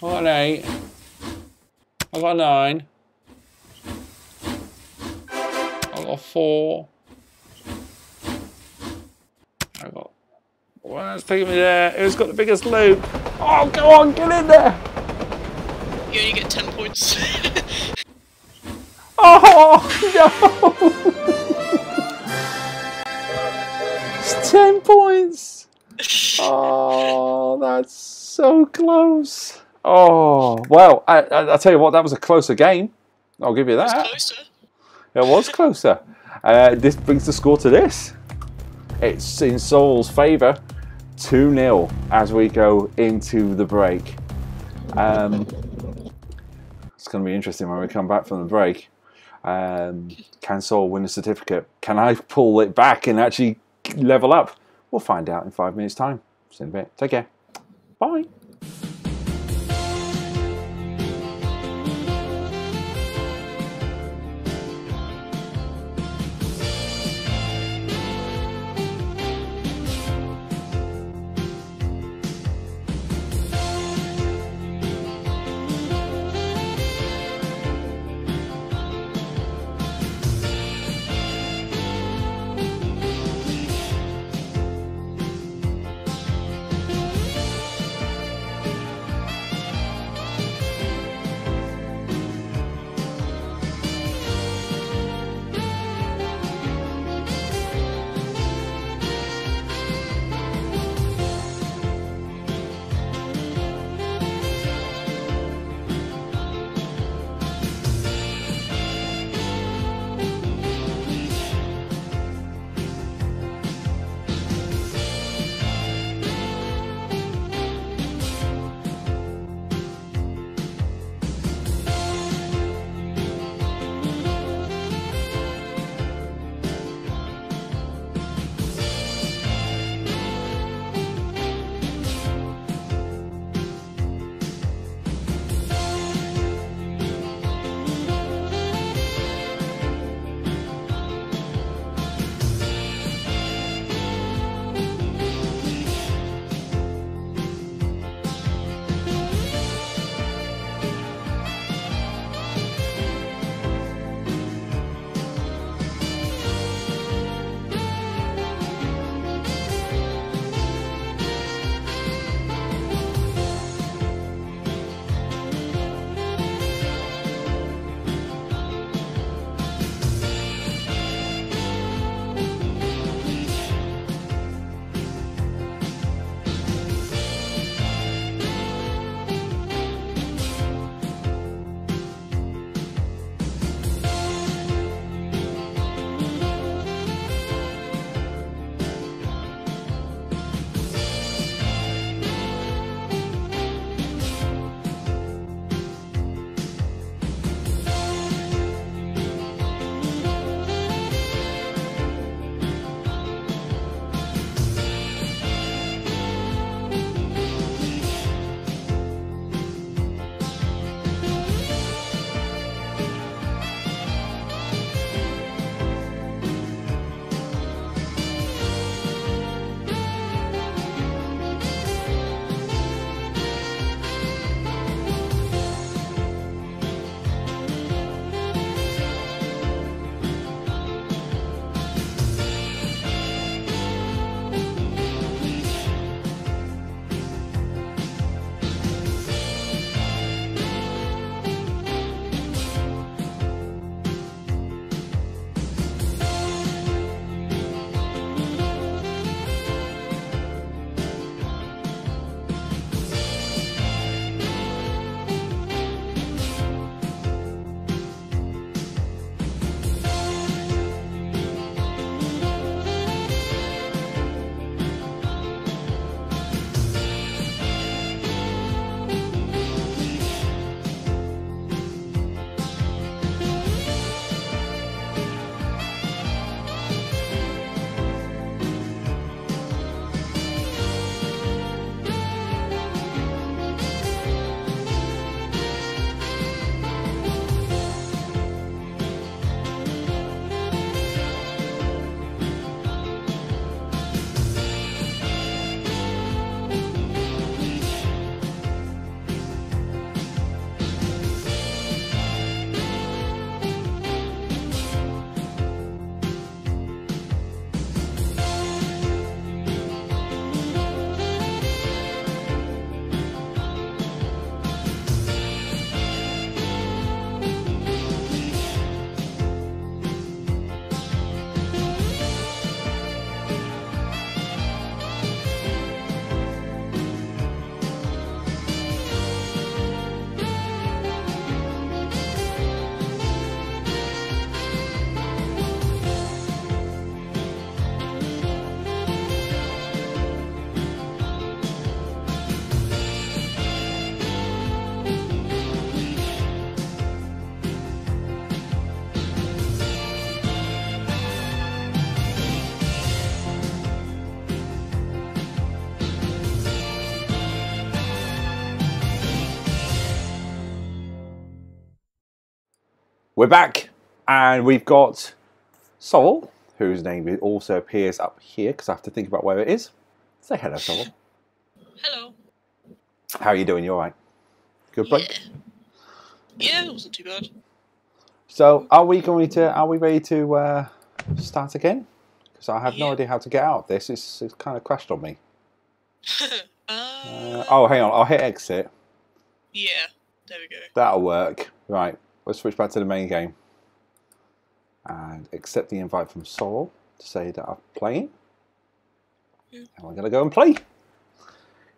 got an eight. I got a nine. I got a four. I got. Taking me there. Who's got the biggest loop? Oh, go on, get in there! you only get 10 points. (laughs) Oh (laughs) no! it's ten points. (laughs) Oh, that's so close. Oh well, I, I, I tell you what, that was a closer game. I'll give you it's that. closer. It was closer. Uh, this brings the score to this. It's in Seoul's favour, 2 0 as we go into the break. Um, it's going to be interesting when we come back from the break. Um, can Seoul win a certificate? Can I (laughs) pull it back and actually level up? We'll find out in five minutes' time. See you in a bit. Take care. Bye. We're back, and we've got Sorrel, whose name also appears up here because I have to think about where it is. Say hello, Sorrel. Hello. How are you doing? You all right? Good break. Yeah. yeah, it wasn't too bad. So, are we going to? Are we ready to uh, start again? Because I have no idea how to get out of this. It's, it's kind of crashed on me. (laughs) uh, Uh, oh, hang on. I'll hit exit. yeah. There we go. That'll work. Right. Let's switch back to the main game. And accept the invite from Sorrel to say that I'm playing. And we're going to go and play.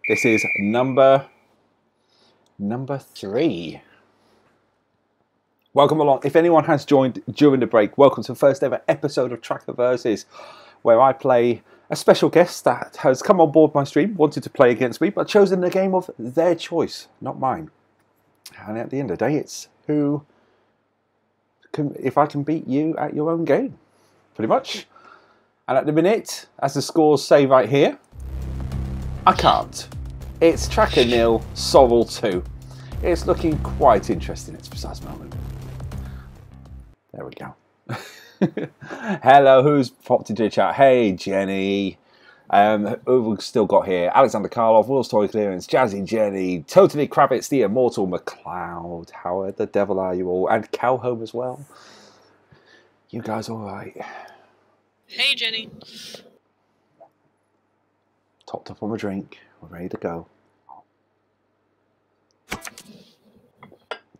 This is number number three. Welcome along. If anyone has joined during the break, welcome to the first ever episode of Tracker Versus, where I play a special guest that has come on board my stream, wanted to play against me, but chosen the game of their choice, not mine. And at the end of the day, it's who can, if I can beat you at your own game, pretty much. And at the minute, as the scores say right here, I can't. It's Tracker nil, Sorrel two. It's looking quite interesting at this precise moment. There we go. (laughs) Hello, who's popped into the chat? Hey, Jenny. Um, who we've still got here? Alexander Karlov, Will's Toy Clearance, Jazzy Jenny, Totally Kravitz, the Immortal McLeod, Howard, the devil are you all, and Calhome as well. You guys all right? Hey, Jenny. Topped up on a drink. We're ready to go.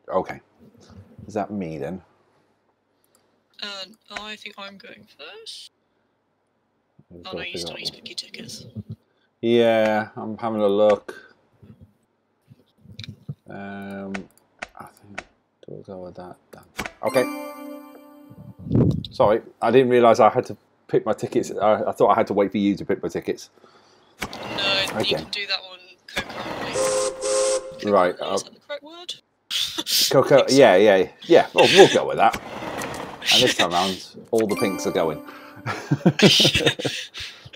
Okay. Is that me then? And I think I'm going first. Oh no, to you still need picky tickets. Yeah, I'm having a look. Um, I think we'll go with that. Okay. Sorry, I didn't realise I had to pick my tickets. I, I thought I had to wait for you to pick my tickets. No, Okay. you can do that one concurrently. Right, Concurrently, Is uh, that the correct word? (laughs) Coco, yeah, yeah, yeah. Well, we'll go with that. And this time round, all the pinks are going.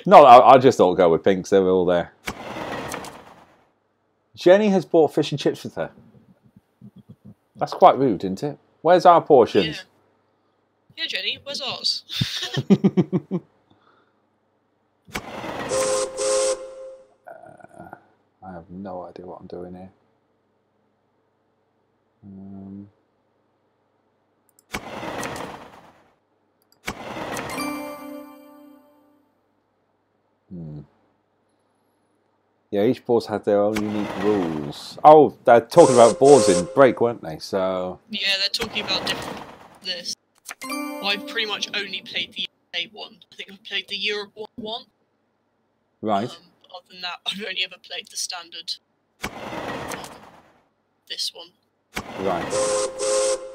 No, I, I just all go with pinks. They're all there. Jenny has bought fish and chips with her. That's quite rude, isn't it? Where's our portions? Yeah, Jenny, where's ours? (laughs) I have no idea what I'm doing here. Um, hmm. Yeah, each board has their own unique rules. Oh, they're talking about boards in break, weren't they? So, yeah, they're talking about different this. I've pretty much only played the UK one. I think I've played the Europe one. one. right. Um, other than that, (laughs) I've only ever played the standard. Um, this one. Right.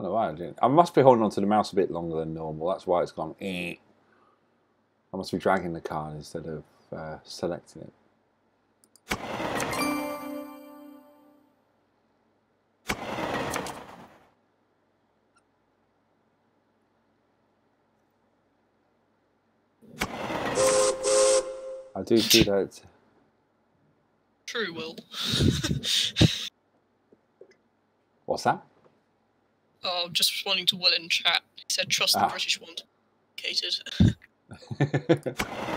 I don't know why I didn't. I must be holding on to the mouse a bit longer than normal. That's why it's gone. Eh. I must be dragging the card instead of uh, selecting it. I do see that. True, Will. (laughs) What's that? Oh, just responding to Will in chat. He said, trust the Ah. British one. Catered. (laughs) (laughs)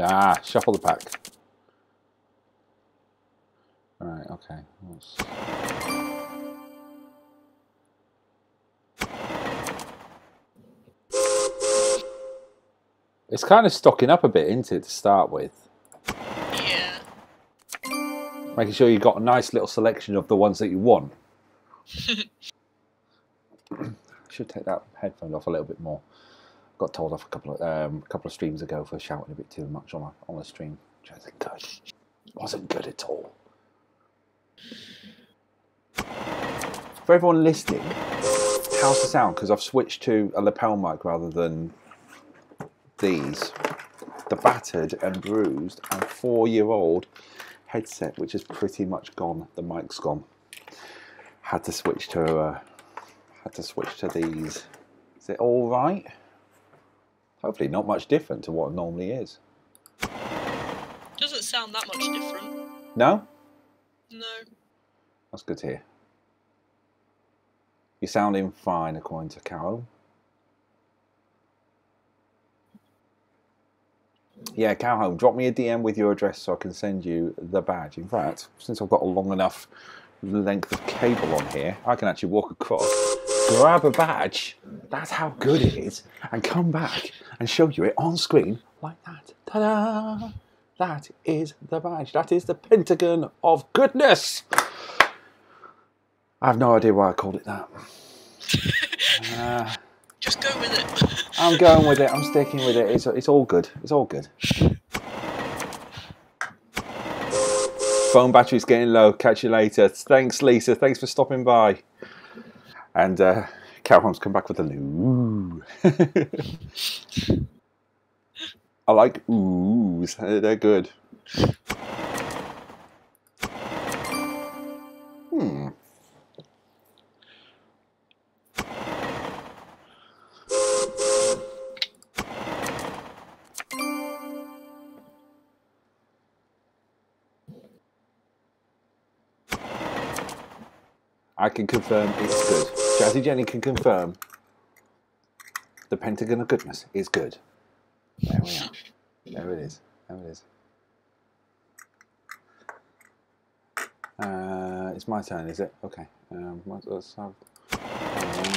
Ah, shuffle the pack. Right, okay. Let's- It's kind of stocking up a bit, isn't it, to start with? yeah. Making sure you've got a nice little selection of the ones that you want. (laughs) Should take that headphone off a little bit more. Got told off a couple of um, couple of streams ago for shouting a bit too much on a on a stream. Which wasn't good. Wasn't good at all. For everyone listening, how's the sound? Because I've switched to a lapel mic rather than these. The battered and bruised and four-year-old headset, which is pretty much gone. The mic's gone. Had to switch to a had to switch to these. Is it all right? Hopefully not much different to what it normally is. Doesn't sound that much different. No? No. That's good to hear. You're sounding fine according to Carol. Yeah, Calhoun, drop me a DM with your address so I can send you the badge. In fact, since I've got a long enough length of cable on here, I can actually walk across, grab a badge, that's how good it is, and come back and show you it on screen like that. Ta-da! That is the badge. That is the Pentagon of Goodness. I have no idea why I called it that. (laughs) Uh, Just go with it. (laughs) I'm going with it. I'm sticking with it. It's, it's all good. It's all good. Phone battery's getting low. Catch you later. Thanks, Lisa. Thanks for stopping by. And uh, Calhoun's come back with a (laughs) new. I like oohs. They're good. Hmm. I can confirm it's good. Jazzy Jenny can confirm the Pentagon of Goodness is good. There we are. There it is. There it is. Uh, it's my turn, is it? Okay. Um, let's have um,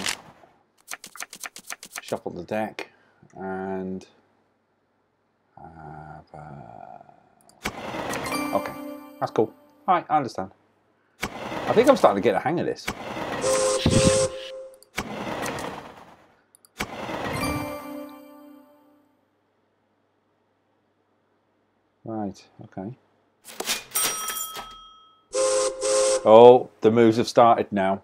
shuffle the deck and have, uh, okay, that's cool. All right, I understand. I think I'm starting to get a hang of this. Right, okay. Oh, the moves have started now.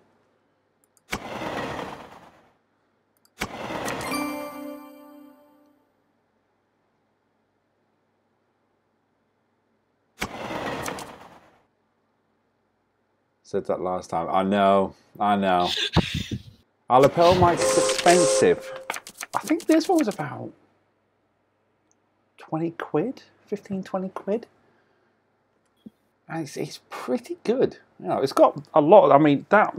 Said that last time. I know, I know. Our lapel mic's expensive. I think this one was about 20 quid, 15, 20 quid. And it's, it's pretty good. You know, it's got a lot. I mean, that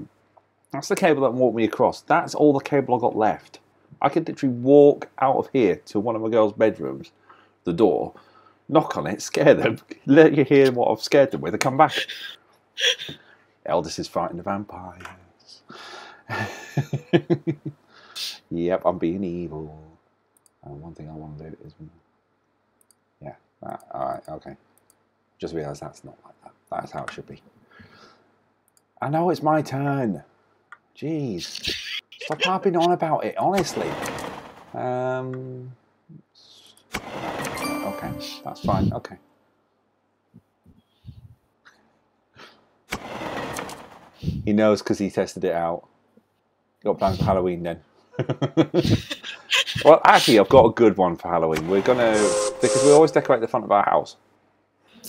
that's the cable that walked me across. That's all the cable I got left. I could literally walk out of here to one of my girls' bedrooms, the door, knock on it, scare them, (laughs) let you hear what I've scared them with, and come back. Eldest is fighting the vampires. (laughs) yep, I'm being evil. And one thing I want to do is, yeah, that, all right, okay. Just realised that's not like that. That's how it should be. I know it's my turn. Jeez, stop harping on about it. Honestly. Um. Okay, that's fine. Okay. He knows because he tested it out. Got plans for Halloween then. (laughs) well, actually, I've got a good one for Halloween. We're gonna because we always decorate the front of our house,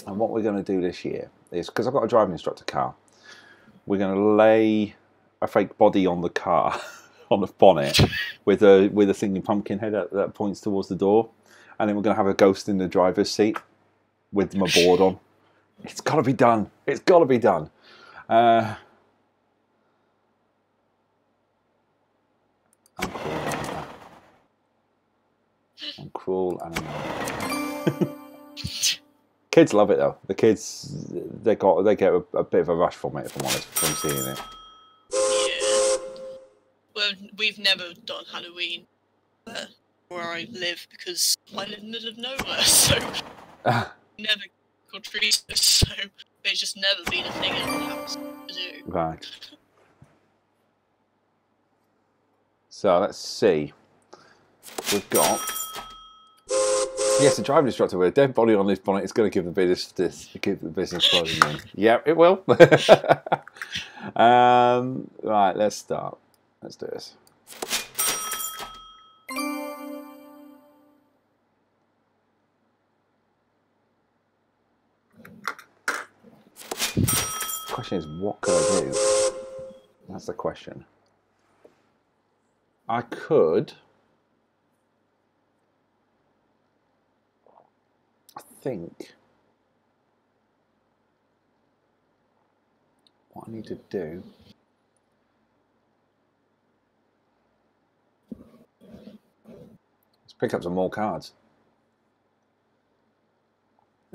and what we're gonna do this year is because I've got a driving instructor car. We're gonna lay a fake body on the car, (laughs) on the bonnet, (laughs) with a with a singing pumpkin head that, that points towards the door, and then we're gonna have a ghost in the driver's seat with my board on. It's got to be done. It's got to be done. Uh, I'm cruel like that. I'm cruel and (laughs) kids love it though. The kids they got they get a, a, bit of a rush from it if I'm honest from seeing it. Yeah. Well, we've never done Halloween uh, where I live because I live in the middle of nowhere, (laughs) so (laughs) never got trees. So it's just never been a thing in our house to do. Right. So let's see. We've got yes, a driving instructor with a dead body on this bonnet is going to give the business this give the business name. Yeah, it will. (laughs) um, right, let's start. Let's do this. question is, what can I do? That's the question. I could. I think what I need to do is pick up some more cards.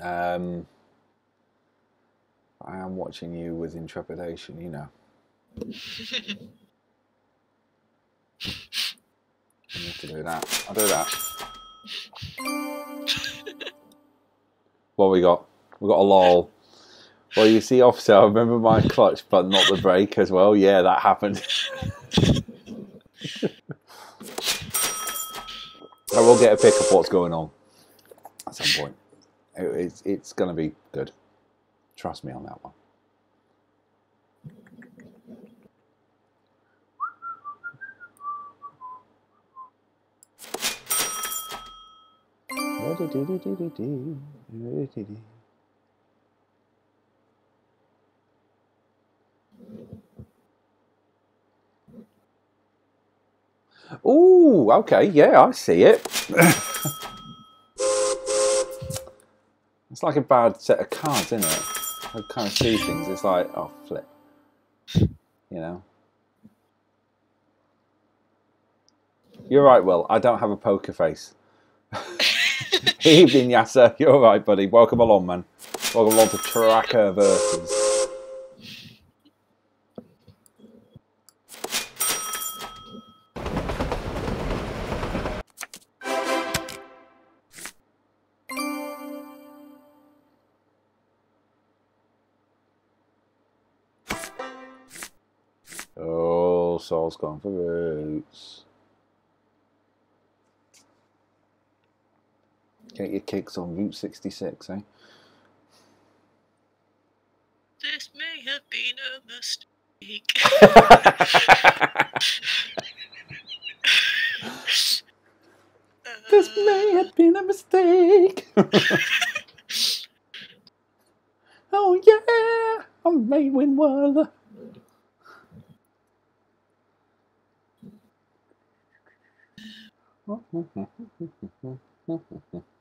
Um, I am watching you with intrepidation, you know. (laughs) I need to do that. I'll do that. what we got? We got a lol. Well, you see, officer, I remember my clutch, but not the brake as well. Yeah, that happened. I will get a pick of what's going on at some point. It, it's it's going to be good. Trust me on that one. Ooh, okay, yeah, I see it. it's like a bad set of cards, isn't it? I kind of see things. It's like, oh, flip. You know. You're right, Will. I don't have a poker face. Evening, Yasser. (laughs) You're all right, buddy. Welcome along, man. Welcome along to Tracker Versus. Oh, Sorrel's gone for roots. Get your kicks on Route 66, eh? This may have been a mistake. (laughs) this may have been a mistake. (laughs) oh yeah, I may win one. (laughs)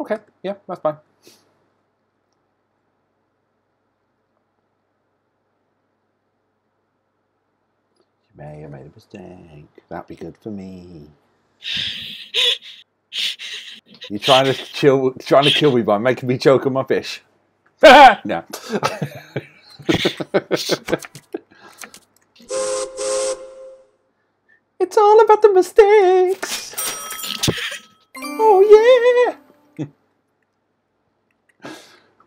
Okay, yeah, that's fine. You may have made a mistake. That'd be good for me. (laughs) You're trying to chill, trying to kill me by making me choke on my fish. (laughs) no. (laughs) it's all about the mistakes. Oh yeah.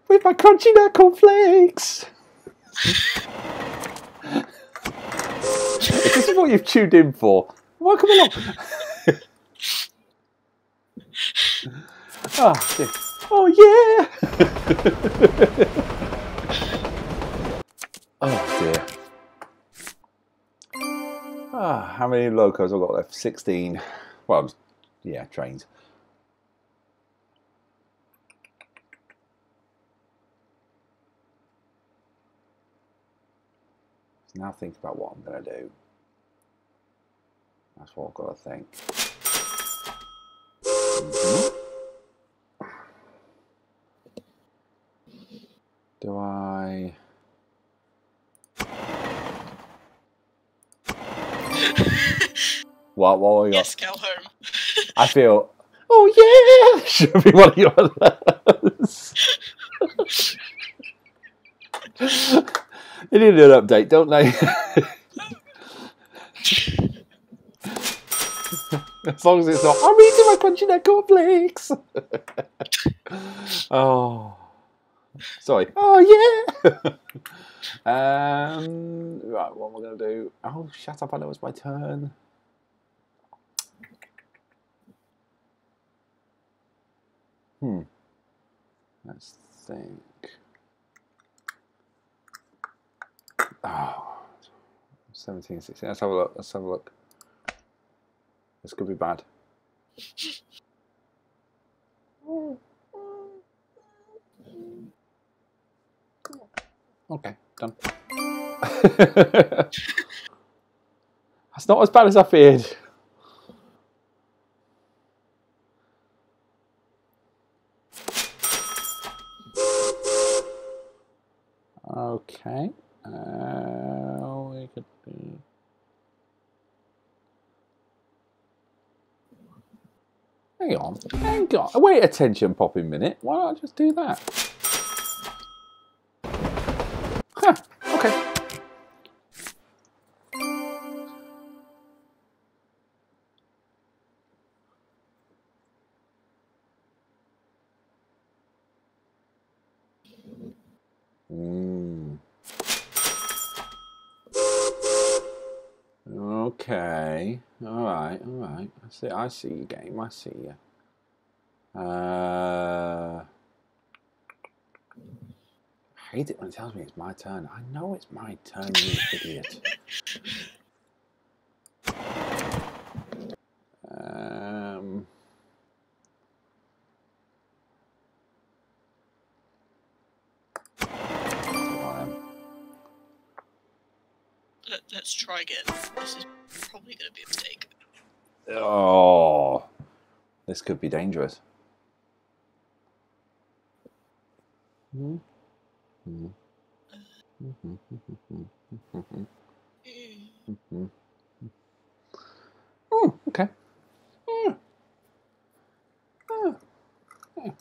With my crunchy nut cornflakes. if this is what you've tuned in for, welcome along. oh, oh yeah. (laughs) oh dear. Ah, how many locos I've got left? 16. Well, yeah, trains. Now think about what I'm going to do. That's what I've got to think. Mm -hmm. Do I... what, what got? Yes, go home. (laughs) I feel, oh yeah, (laughs) should be one of yours. they need an update, don't they? (laughs) as long as it's not, I'm eating my crunchy nut cornflakes. oh. Sorry. Oh yeah. um, right, what am I going to do? Oh, shut up! I know it's my turn. Hmm. Let's think. Oh, 17, 16. Let's have a look. Let's have a look. This could be bad. Okay, done. (laughs) That's not as bad as I feared. On. Wait, attention, popping minute. Why don't I just do that? Huh, okay. Mm. Okay. All right. All right. I see. I see you, game. I see you. Uh, I hate it when it tells me it's my turn. I know it's my turn, you (laughs) idiot. Um. Let, let's try again. This is probably going to be a mistake. Oh, this could be dangerous. Mm-hmm. Mm-hmm. Mm-hmm. Oh, okay. Yeah. Yeah. Yeah.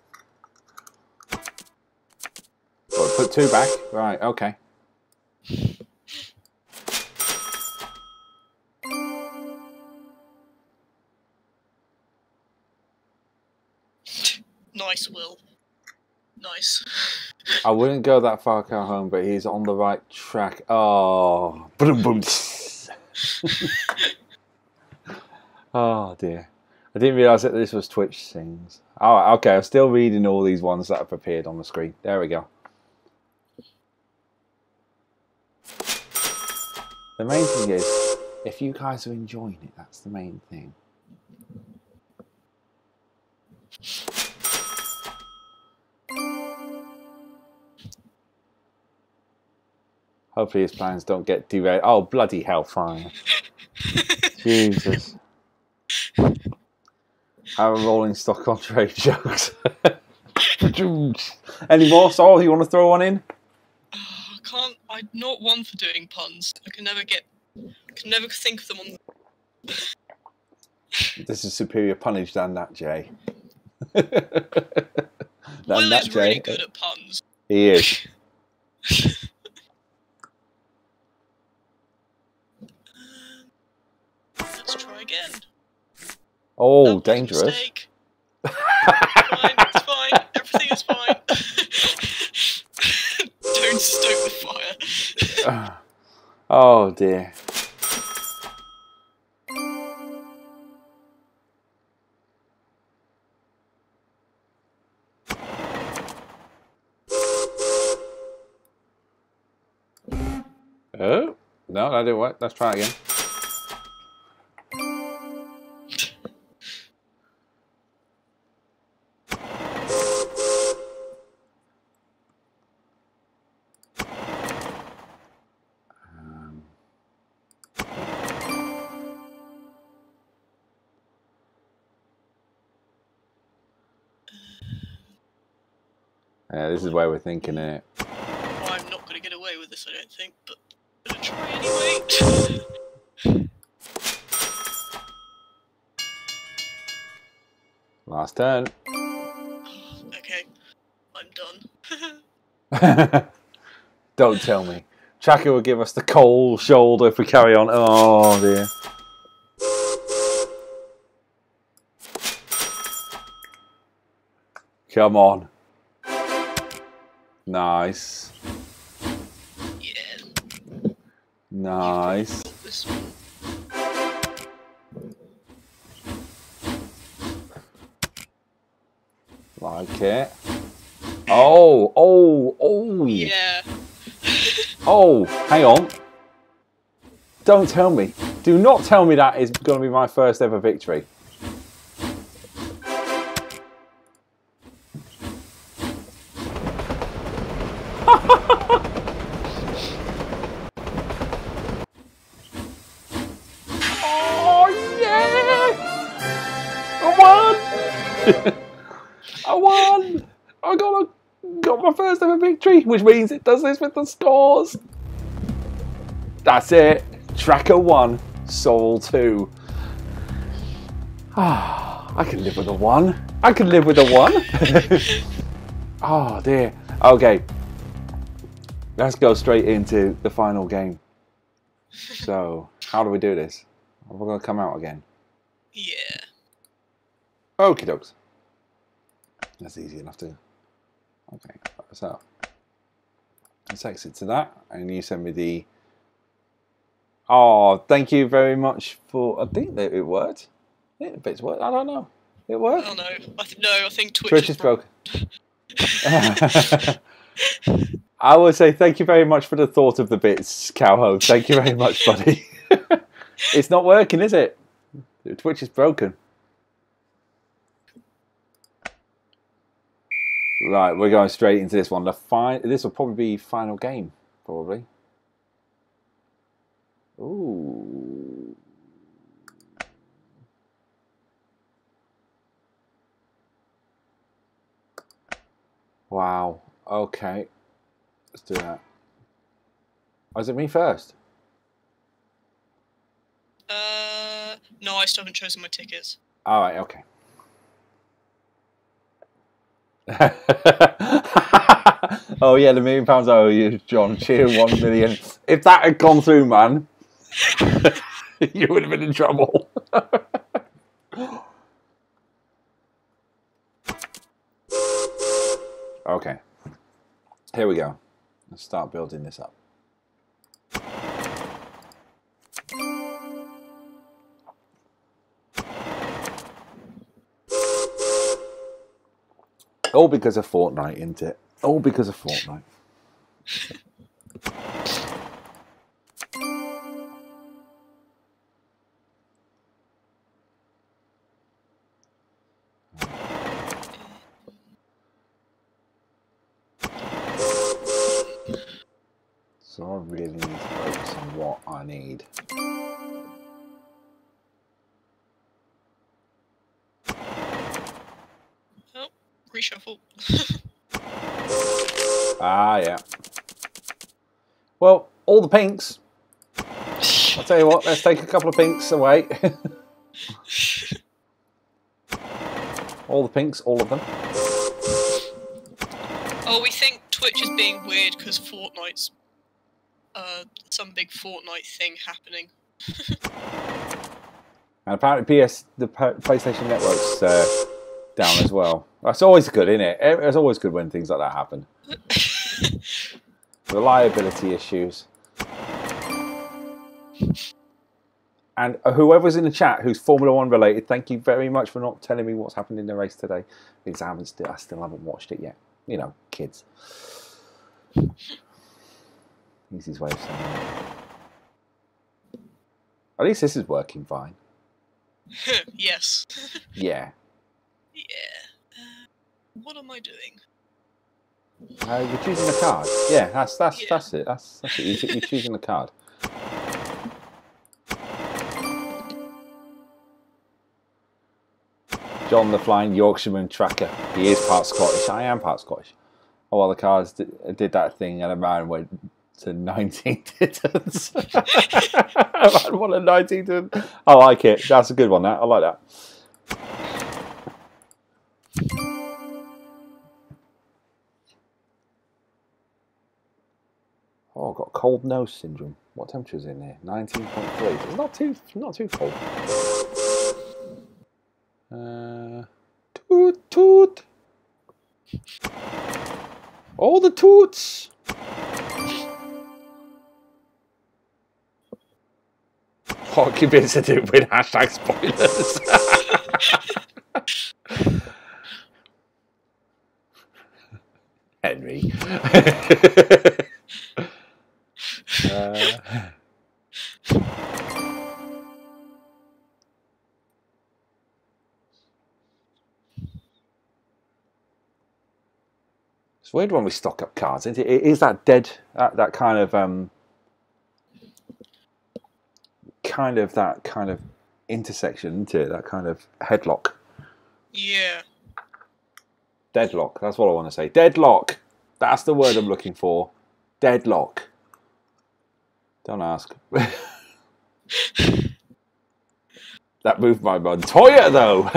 To put two back. Right, okay. Nice, Will. Nice. I wouldn't go that far, Calhoun, but he's on the right track. Oh, boom, boom. (laughs) oh dear. I didn't realise that this was Twitch scenes. Oh, okay. I'm still reading all these ones that have appeared on the screen. There we go. The main thing is, if you guys are enjoying it, that's the main thing. Hopefully his plans don't get derailed. Oh, bloody hellfire. Jesus. Our rolling stock on trade (laughs) jokes. Any more, Sorrel? You want to throw one in? Ah, I can't. I'm not one for doing puns. I can never get. I can never think of them on. This is superior punnage than that, Jay. (laughs) than Will that, is really good at puns. He is. (laughs) Let's try again. Oh, That dangerous. fine, it's fine. Everything is fine. (laughs) Don't stoke the fire. (sighs) oh dear. Oh, no, that didn't work. Let's try again. Yeah, this is why we're thinking it. I'm not going to get away with this, I don't think, but I'm going to try anyway. (laughs) Last turn. okay, I'm done. (laughs) Don't tell me. Chaka will give us the cold shoulder if we carry on. Oh dear. Come on. Nice. yeah, Nice. Like it. Oh, oh, oh. Yeah. Oh, hang on. Don't tell me. Do not tell me that is going to be my first ever victory. Which means it does this with the scores. That's it. Tracker one, Sorrel two. Ah, I can live with a one. I can live with a one. oh (laughs) dear. Okay. Let's go straight into the final game. So, how do we do this? We're going to come out again. Yeah. Okie dokes. That's easy enough to. Okay, so let's exit to that, and you send me the. Oh, thank you very much for. I think that it worked. I think the bits worked. I don't know. It worked. I don't know. I th- no, I think Twitch, Twitch is broken. (laughs) I would say thank you very much for the thought of the bits, Calhoun. Thank you very much, buddy. (laughs) it's not working, is it? Twitch is broken. Right, we're going straight into this one. The fi- This will probably be final game, probably. Ooh. Wow. Okay. Let's do that. Oh, is it me first? Uh, no, I still haven't chosen my tickets. All right. Okay. (laughs) oh yeah, the million pounds I owe you, John. Cheer one million. If that had gone through, man, (laughs) you would have been in trouble. (laughs) okay. Here we go. Let's start building this up. All because of Fortnite, isn't it? All because of Fortnite. Well, all the pinks. I'll tell you what, let's take a couple of pinks away. (laughs) all the pinks, all of them. oh, we think Twitch is being weird because Fortnite's uh some big Fortnite thing happening. (laughs) And apparently, PS, the PlayStation Network's uh, down as well. That's always good, isn't it? It's always good when things like that happen. (laughs) Reliability issues. And whoever's in the chat who's Formula One related, thank you very much for not telling me what's happened in the race today, because I haven't still, I still haven't watched it yet. You know, kids. Easiest way of saying it. At least this is working fine. (laughs) yes. (laughs) Yeah. yeah. Uh, what am I doing? Uh, you're choosing the card. Yeah, that's that's Yeah. that's it. That's that's it. You're, you're choosing the card. John the Flying Yorkshireman Tracker. He is part Scottish. I am part Scottish. Oh, well, the cards did, did that thing, and a man went to (laughs) 19 titans. a man won a 19 titans. I like it. That's a good one. That I like that. Oh, I've got cold nose syndrome. What temperature is in here? 19.3. It's not too not too cold. Uh, toot toot. All the toots. Oh, convinced to with hashtag spoilers. (laughs) Henry. (laughs) uh, it's weird when we stock up cards. Isn't it? It is that dead, that, that kind of, um, kind of that kind of intersection, isn't it? That kind of headlock. Yeah. Deadlock. That's what I want to say. Deadlock. That's the word I'm looking for. Deadlock. Don't ask. (laughs) that moved my Montoya though. (laughs)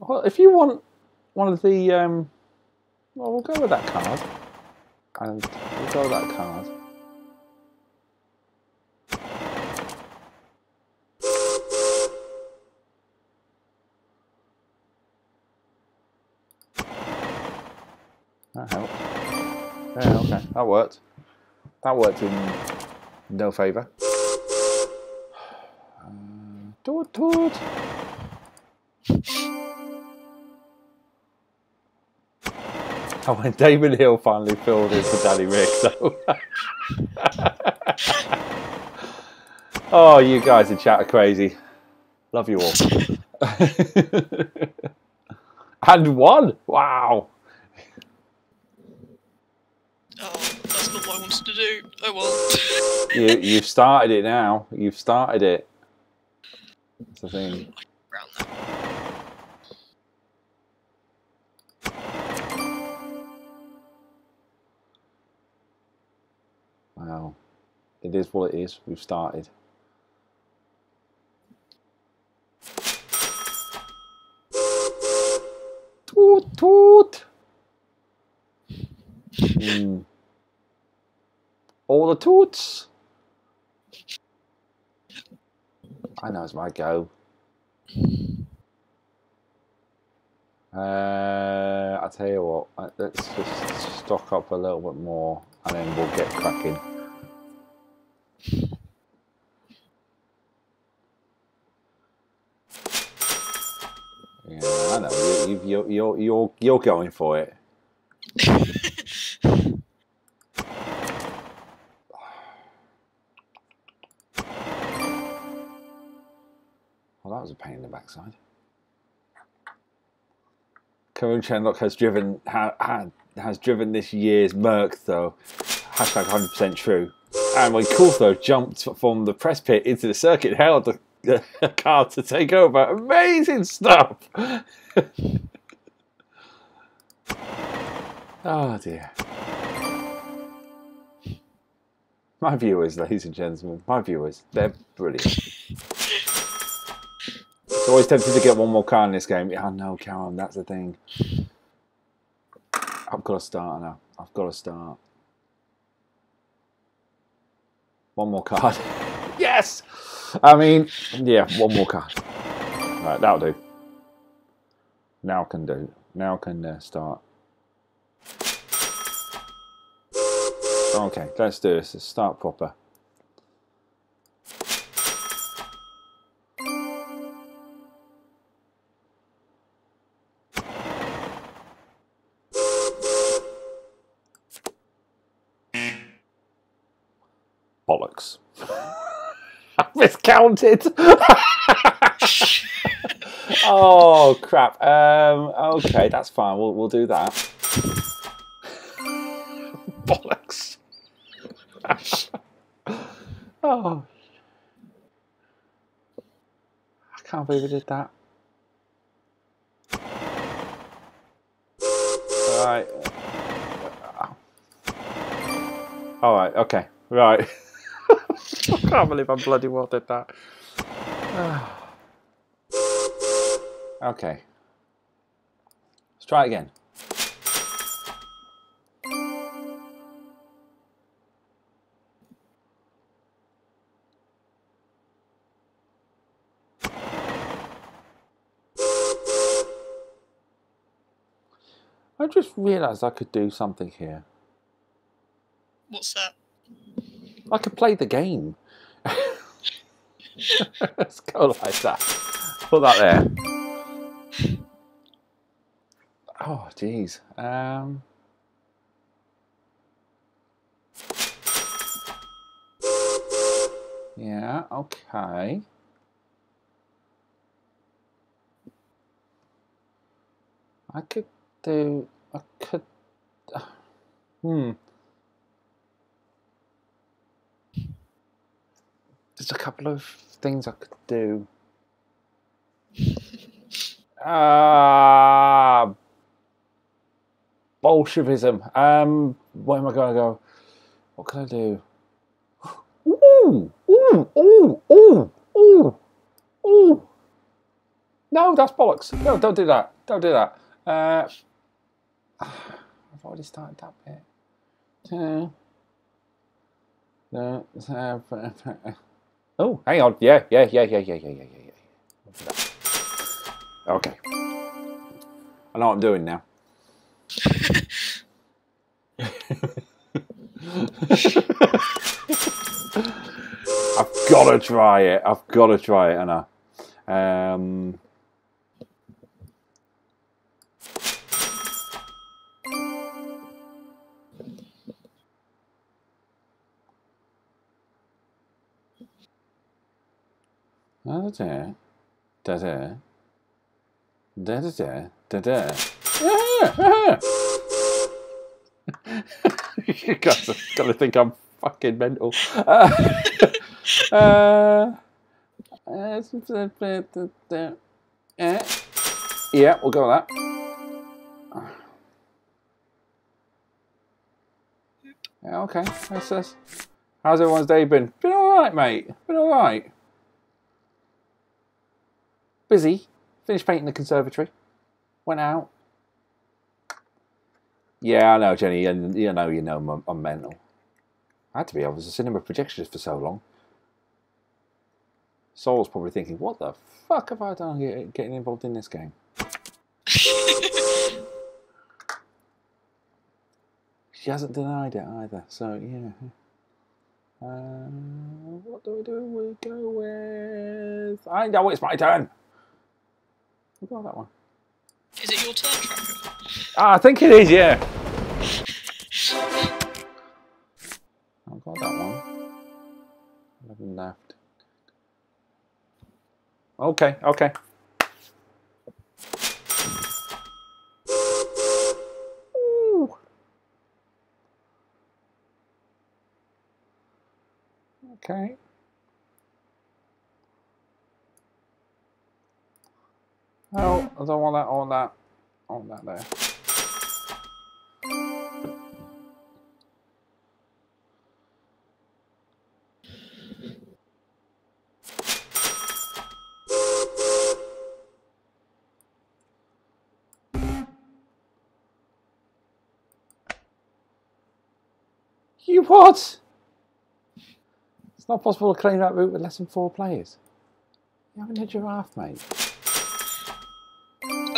well, if you want one of the, um, well, we'll go with that card, and we'll go with that card. That helped. Yeah, okay, that worked. That worked in no favour. Toot toot. (laughs) Oh, when Damon Hill finally filled in for Danny Ric, though. (laughs) oh, you guys in chat are crazy. Love you all. (laughs) and one! Wow! Oh, that's not what I wanted to do. Oh well. you, you've started it now. You've started it. That's the thing. Wow. It is what it is. We've started. Toot toot. Hmm. All the toots. I know it's my go. Uh, I tell you what, uh, let's just stock up a little bit more, and then we'll get cracking. Yeah, I know you, you, you're you're you're you're going for it. (laughs) was a pain in the backside. Karun Chandhok has driven ha, ha, has driven this year's Merc though. Hashtag 100% true. And when Coulthard jumped from the press pit into the circuit, held the (laughs) car to take over. Amazing stuff. oh (laughs) dear. My viewers, ladies and gentlemen, my viewers, they're brilliant. It's always tempted to get one more car in this game. Yeah, I know, Karen, that's the thing. I've got to start now. I've got to start. One more card. (laughs) yes! I mean, yeah, one more card. Right, that'll do. Now can do. Now can uh, start. Okay, let's do this. Let's start proper. I miscounted. (laughs) oh crap. Um, okay, that's fine. We'll we'll do that. (laughs) Bollocks. (laughs) oh. I can't believe we did that. Alright. Alright, okay. Right. I can't believe I bloody well did that. (sighs) okay. Let's try it again. I just realised I could do something here. What's that? I could play the game. Let's go like that. Put that there. Oh, jeez. Um, yeah, okay. I could do, I could, uh, hmm. There's a couple of things I could do. (laughs) Ah, Bolshevism. Um, where am I going to go? What can I do? (gasps) Ooh, ooh, ooh, ooh, ooh, ooh. No, that's bollocks. No, don't do that. Don't do that. Uh, (sighs) I've already started that bit. Uh, uh, (laughs) Oh, hang on. Yeah, yeah, yeah, yeah, yeah, yeah, yeah, yeah. yeah. Okay. I know what I'm doing now. (laughs) I've got to try it. I've got to try it, Anna. I. Um, da da da da da da da da. you guys are gonna think I'm fucking mental. (laughs) Uh, uh, yeah, we'll go with that. Yeah, okay. That's this. How's everyone's day been? Been alright, mate. Been alright. Busy. Finished painting the conservatory. Went out. Yeah, I know, Jenny, and you know, you know, I'm, I'm mental. I had to be. I was a cinema projectionist for so long. Sorrel's probably thinking, "What the fuck have I done getting involved in this game?" (laughs) she hasn't denied it either. So yeah. Uh, what do we do? We go with. I know it's my turn. We'll go that one. Is it your turn? Ah, I think it is, yeah. I've got that one. 11 left. Okay, okay. Ooh. Okay. Oh, I don't want that I want that. I want that there. You what? It's not possible to claim that route with less than four players. You haven't your half, mate.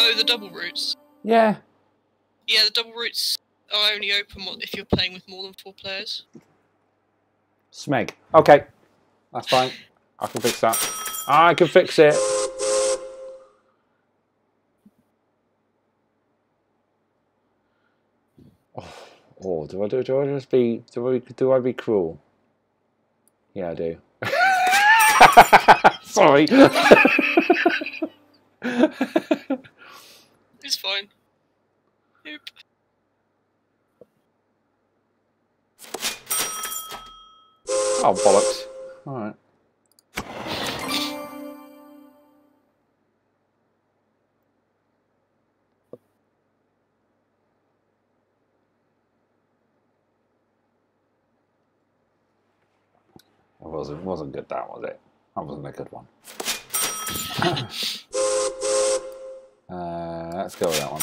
Oh, the double routes. Yeah. Yeah, the double routes are only open if you're playing with more than four players. Smeg. Okay. That's fine. I can fix that. I can fix it. Oh, oh do I do, do I just be do I do I be cruel? Yeah, I do. (laughs) Sorry. (laughs) it's fine. Nope. Oh bollocks! All right. It wasn't wasn't good that was it? That wasn't a good one. (laughs) uh, let's go with that one.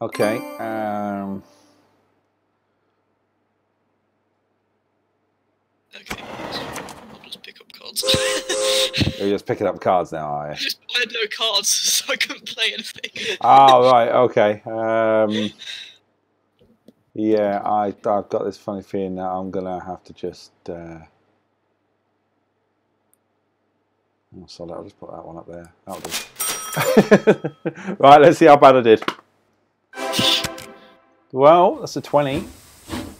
Okay. Um, Okay. I'll just pick up cards. You're just picking up cards now, are you? just I had no cards, (laughs) so I couldn't play anything. Oh right, okay. Um, yeah, I I've got this funny feeling that I'm gonna have to just. Uh, oh, I'll just put that one up there. That'll do. (laughs) right, let's see how bad I did. Well, that's a twenty.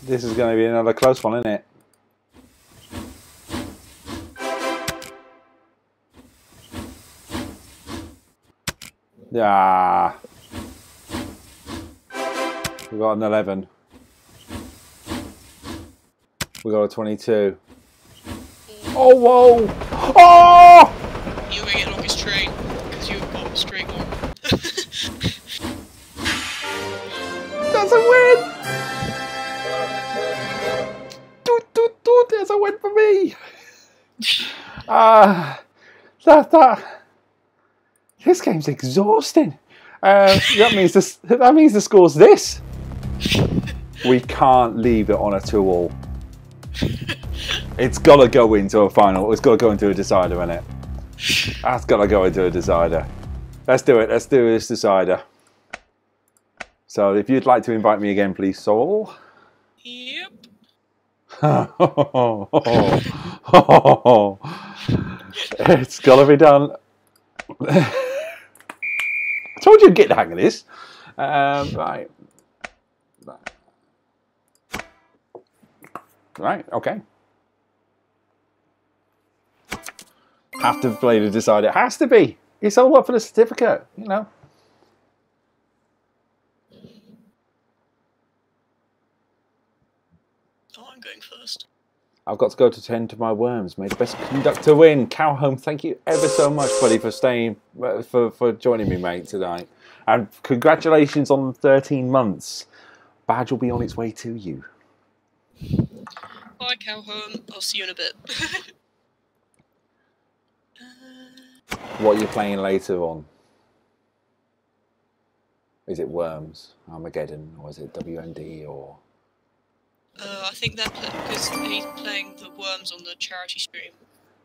This is going to be another close one, isn't it? Ah. We got an 11. We got a 22. Oh, whoa! Oh! You're gonna get longest train because you've got a straight one. (laughs) That's a win! Doot, doot, doot, there's a win for me! (laughs) Ah, that, that. This game's exhausting. Uh, that means this, that means the score's this. We can't leave it on a two-all. It's got to go into a final. It's got to go into a decider, innit? That's got to go into a decider. Let's do it. Let's do this decider. So if you'd like to invite me again, please, Sorrel. yep. (laughs) it's got to be done. (laughs) I told you to get the hang of this. Um, right. Right, okay. Have to play to decide. It has to be. It's all up for the certificate, you know. Oh, I'm going first. I've got to go to tend to my worms. May the best conductor win. Calhoun, thank you ever so much, buddy, for staying, uh, for, for joining me, mate, tonight. And congratulations on 13 months. Badge will be on its way to you. Bye, Calhoun. I'll see you in a bit. (laughs) What are you playing later on? Is it Worms, Armageddon, or is it WMD, or... uh, I think they're because he's playing the Worms on the charity stream.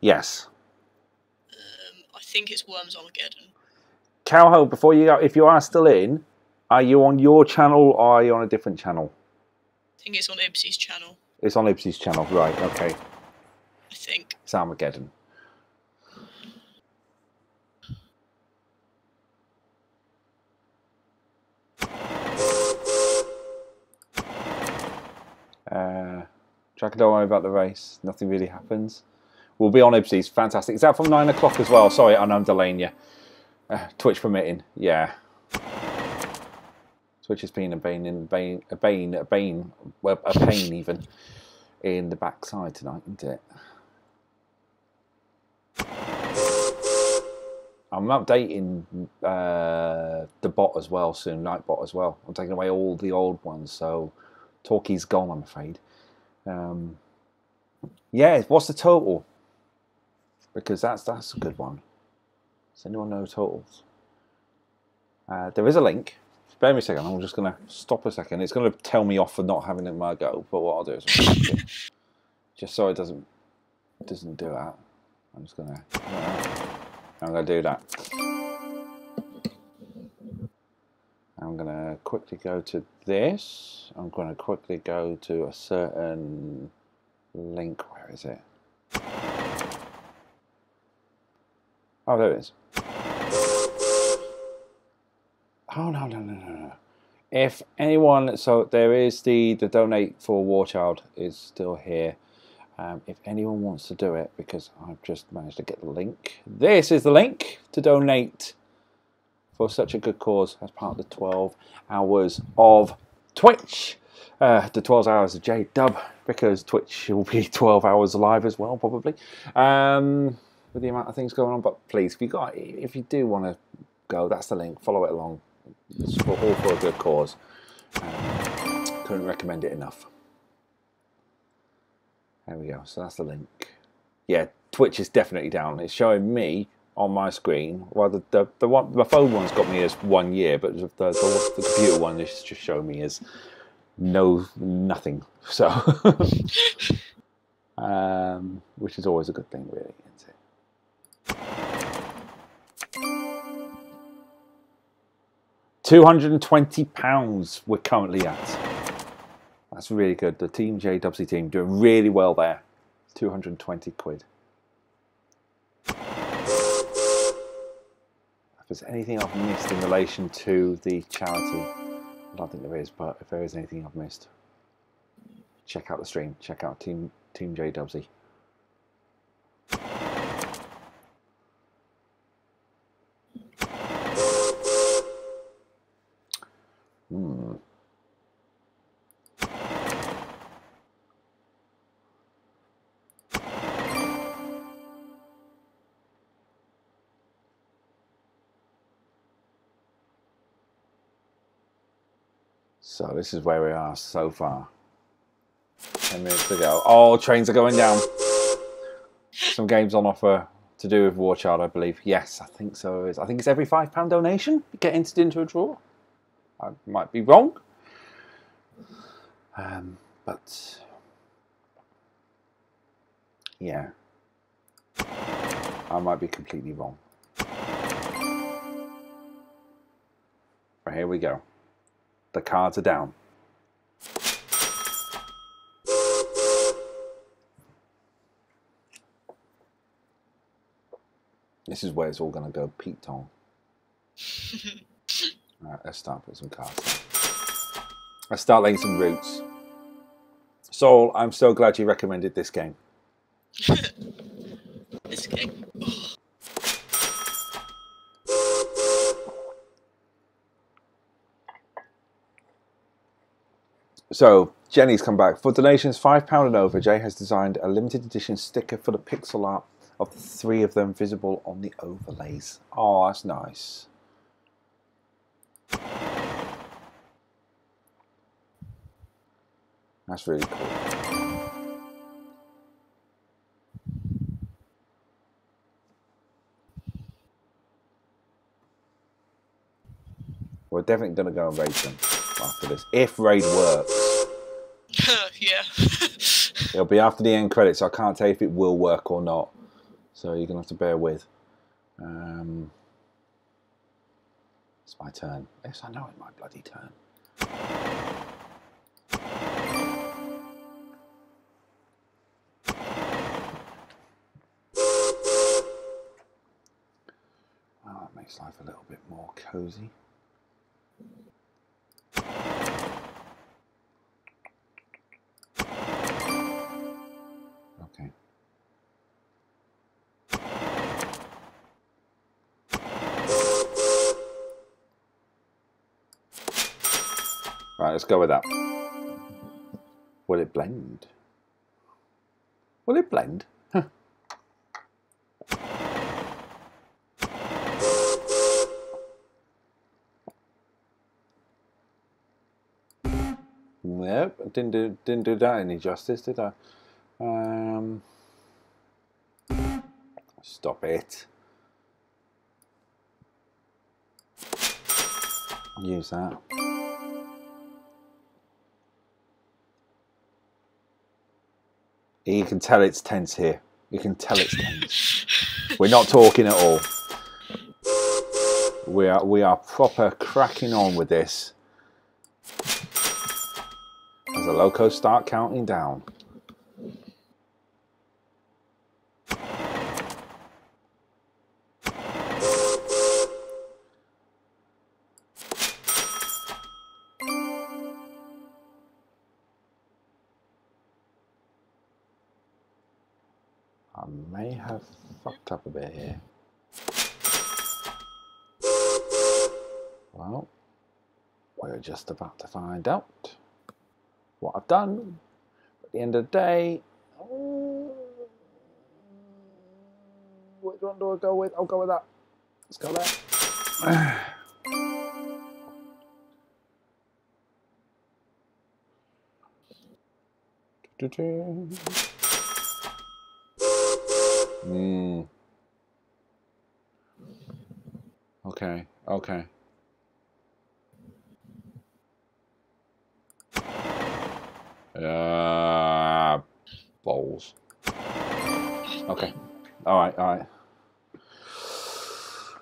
Yes. Um, I think it's Worms Armageddon. Calhoun, before you go, if you are still in, are you on your channel or are you on a different channel? I think it's on Ibsy's channel. It's on Ibsy's channel, right, okay. I think. It's Armageddon. Uh, Jack, don't worry about the race. Nothing really happens. We'll be on Ibsy's. Fantastic. Is that from 9 o'clock as well? Sorry, know I'm delaying you. Uh, Twitch permitting. Yeah. Twitch has been a bane, in, bane, a bane, a bane, a pain even in the backside tonight, isn't it? I'm updating uh, the bot as well soon, Nightbot as well. I'm taking away all the old ones, so Talkie's gone, I'm afraid. Um, yeah, what's the total? Because that's that's a good one. Does anyone know totals? Uh, there is a link. Spare me a second. I'm just going to stop a second. It's going to tell me off for not having it in my go. But what I'll do is, just so it doesn't doesn't do that, I'm just going to. I'm going to do that. I'm going to quickly go to this. I'm going to quickly go to a certain link. Where is it? Oh, there it is. Oh no no no no no! If anyone, so there is the the donate for War Child is still here. Um, if anyone wants to do it, because I've just managed to get the link. This is the link to donate for such a good cause as part of the 12 hours of Twitch. Uh, the 12 hours of J Dub, because Twitch will be (laughs) 12 hours live as well, probably. Um, with the amount of things going on, but please, if you got, if you do want to go, that's the link. Follow it along. It's for, all for a good cause. Um, couldn't recommend it enough. There we go. So that's the link. Yeah, Twitch is definitely down. It's showing me on my screen. Well, the the, the one the phone one's got me as one year, but the the, the, computer one is just showing me as no nothing. So, (laughs) um, which is always a good thing, really, isn't it? Two hundred and twenty pounds we're currently at. That's really good. The Team J Dubsy team doing really well there. Two hundred and twenty quid. If there's anything I've missed in relation to the charity, I don't think there is, but if there is anything I've missed, check out the stream. Check out Team Team J Dubsy. So this is where we are so far. 10 minutes to go. Oh, trains are going down. Some games on offer to do with War Child, I believe. Yes, I think so. I think it's every £5 donation. You get entered into a draw. I might be wrong. Um, but yeah, I might be completely wrong. Right, here we go. The cards are down. This is where it's all going to go Pete Tong. (laughs) Alright, let's start putting some cards. Let's start laying some roots. Sorrel, I'm so glad you recommended this game. (laughs) So, Jenny's come back. For donations £5 and over, Jay has designed a limited edition sticker for the pixel art of the three of them visible on the overlays. Oh, that's nice. That's really cool. We're definitely going to go and raid them after this. If raid works. (laughs) yeah. (laughs) It'll be after the end credits, so I can't tell if it will work or not. So you're going to have to bear with. Um, it's my turn. Yes, I know it's my bloody turn. That makes life a little bit more cozy. Let's go with that. Will it blend? Will it blend? Huh. Didn't do didn't do that any justice, did I? Um, stop it. Use that. You can tell it's tense here. You can tell it's tense. We're not talking at all. We are we are proper cracking on with this. As the locos start counting down. May have fucked up a bit here. Well, we're just about to find out what I've done. At the end of the day, oh, which one do I go with? I'll go with that. Let's go there. (sighs) Mm. Okay, okay. Uh, balls. Okay. All right, all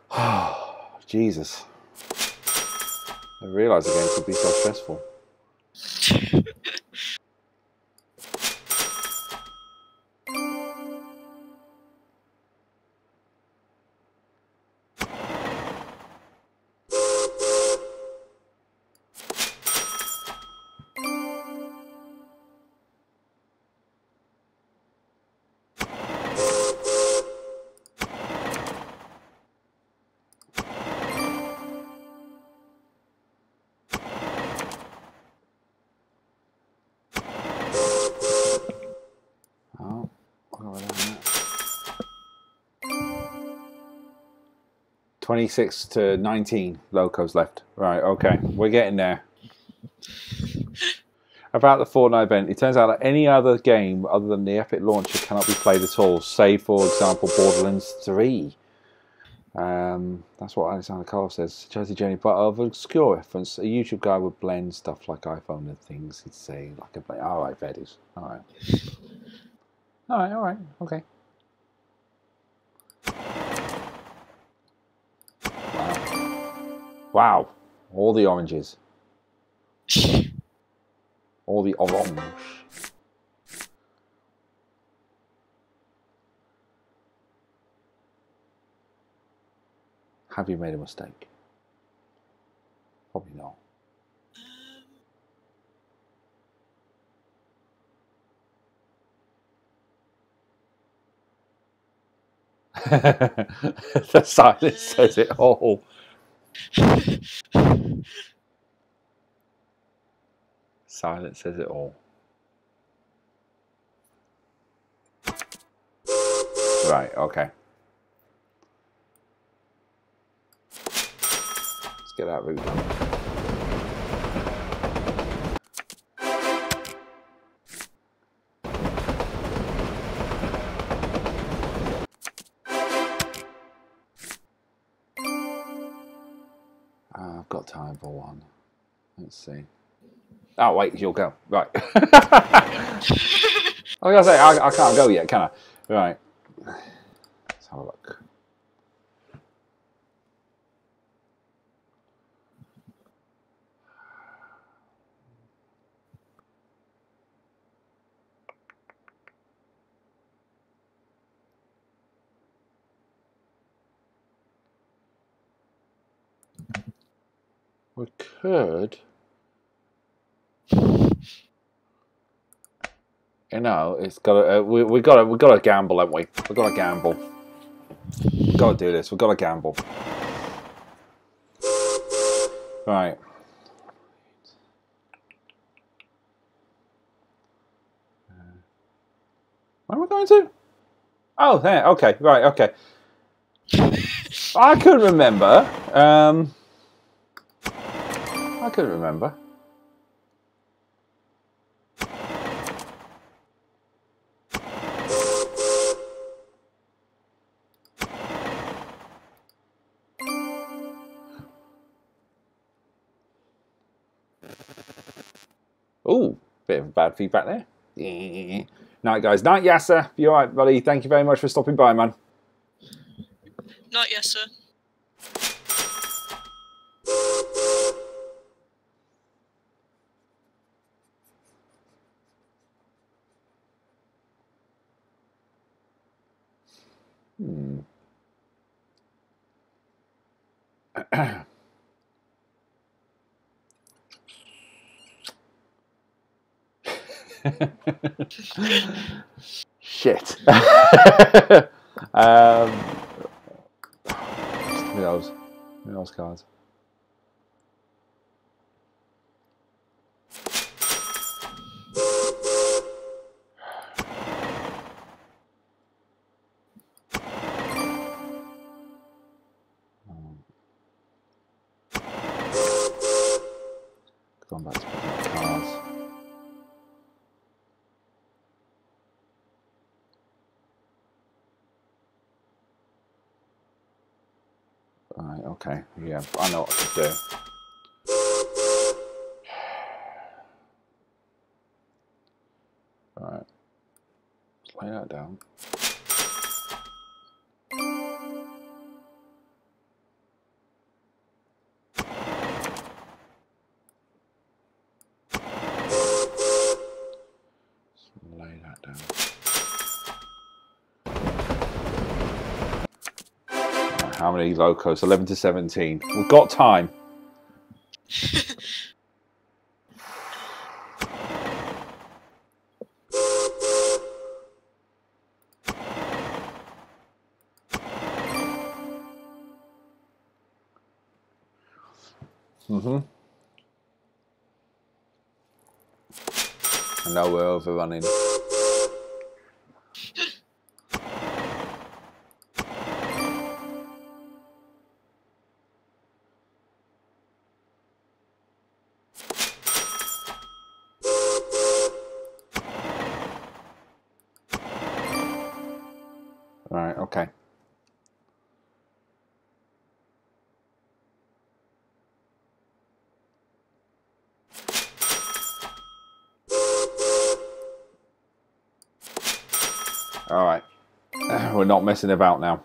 right. (sighs) Jesus. I realised the game could be so stressful. (laughs) 26 to 19 locos left. Right, okay, we're getting there. About the Fortnite event, it turns out that any other game other than the Epic launcher cannot be played at all, save for example Borderlands 3. Um, that's what Alexander Carl says. Jersey Journey, but of obscure reference, a YouTube guy would blend stuff like iPhone and things. He'd say like a. All right, Vedis. All right. All right. All right. Okay. Wow. All the oranges. All the orange. Have you made a mistake? Probably not. (laughs) the silence says it all. Silence says it all. Right, okay. Let's get that route done. Time for one. Let's see. Oh wait, you'll go. Right. (laughs) I was gonna say I, I can't go yet, can I? Right. Let's have a look. We could. You know, it's got. Uh, we we got to we got to gamble, haven't we? We got to gamble. We got to do this. We got to gamble. Right. Where am I going to? Oh, there. Okay. Right. Okay. I couldn't remember. Um, I couldn't remember. Oh, bit of bad feedback there. (laughs) Night, guys. Night, Yasser. You all right, buddy? Thank you very much for stopping by, man. Night, yes, Shit. (laughs) um, those. Give me those cards. I know what to do. (sighs) Right. Let's lay that down. Locos? 11 to 17. We've got time. Mm-hmm. I know we're overrunning. Not messing about now.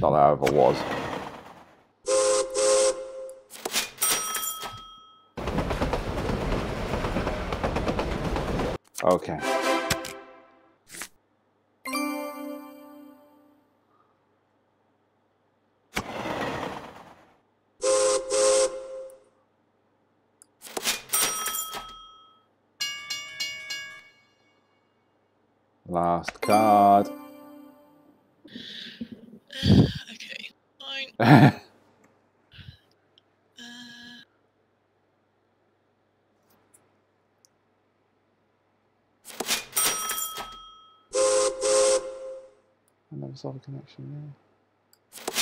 Not that I ever was. Okay. Last card. Okay, fine. Uh, (laughs) I never saw the connection there.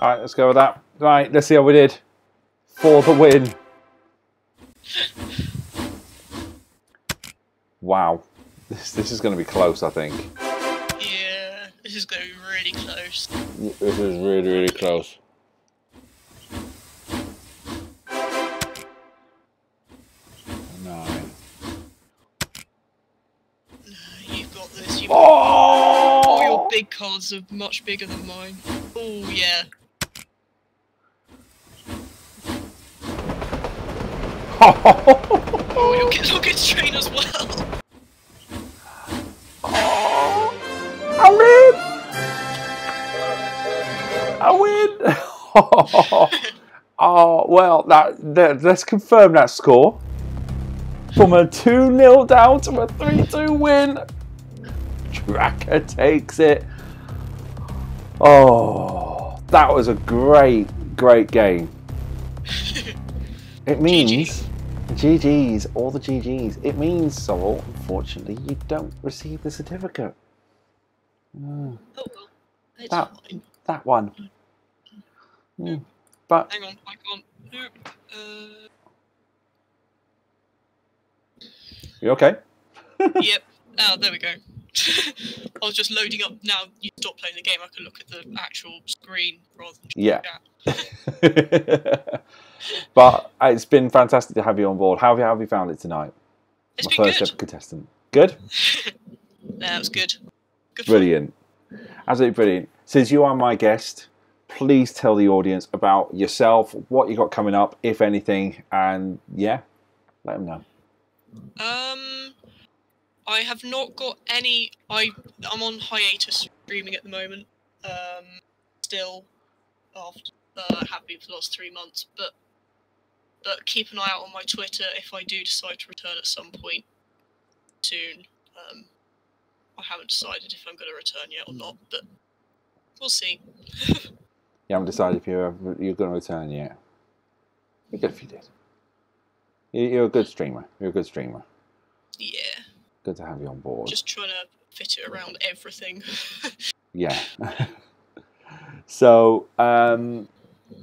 All right, let's go with that. Right, let's see how we did. For the win. (laughs) Wow. This, this is going to be close, I think. yeah, this is going to be really close. This is really, really close. Nine. You've got this. You've got oh! all your Oh! big cards are much bigger than mine. Oh yeah. (laughs) Oh, you'll get look at strain as well. I win! I win! (laughs) oh, well, that, that, let's confirm that score. From a 2 0 down to a 3 2 win. Tracker takes it. Oh, that was a great, great game. It (laughs) means GG's, all the GG's. It means, Sorrel, unfortunately, you don't receive the certificate. Oh well, it's That- fine. That one. Hmm. But Hang on, I can't. Nope. Uh, you okay? (laughs) yep. Oh, there we go. (laughs) I was just loading up. Now you stop playing the game. I can look at the actual screen rather than Yeah. (laughs) but it's been fantastic to have you on board. How have you, how have you found it tonight? It's My first good. ever contestant. Good? Yeah, it was good. Good fun. Brilliant. Absolutely brilliant. Since you are my guest, please tell the audience about yourself, what you got coming up, if anything, and yeah, let them know. Um, I have not got any. I I'm on hiatus streaming at the moment. Um, still, after uh, have been for the last three months, but but keep an eye out on my Twitter if I do decide to return at some point soon. Um, I haven't decided if I'm going to return yet or not, but we'll see. (laughs) You haven't decided if you're you're going to return yet. You're good if you did. You- You're a good streamer. You're a good streamer. Yeah, Good to have you on board. just trying to fit it around everything. (laughs) Yeah. (laughs) so um,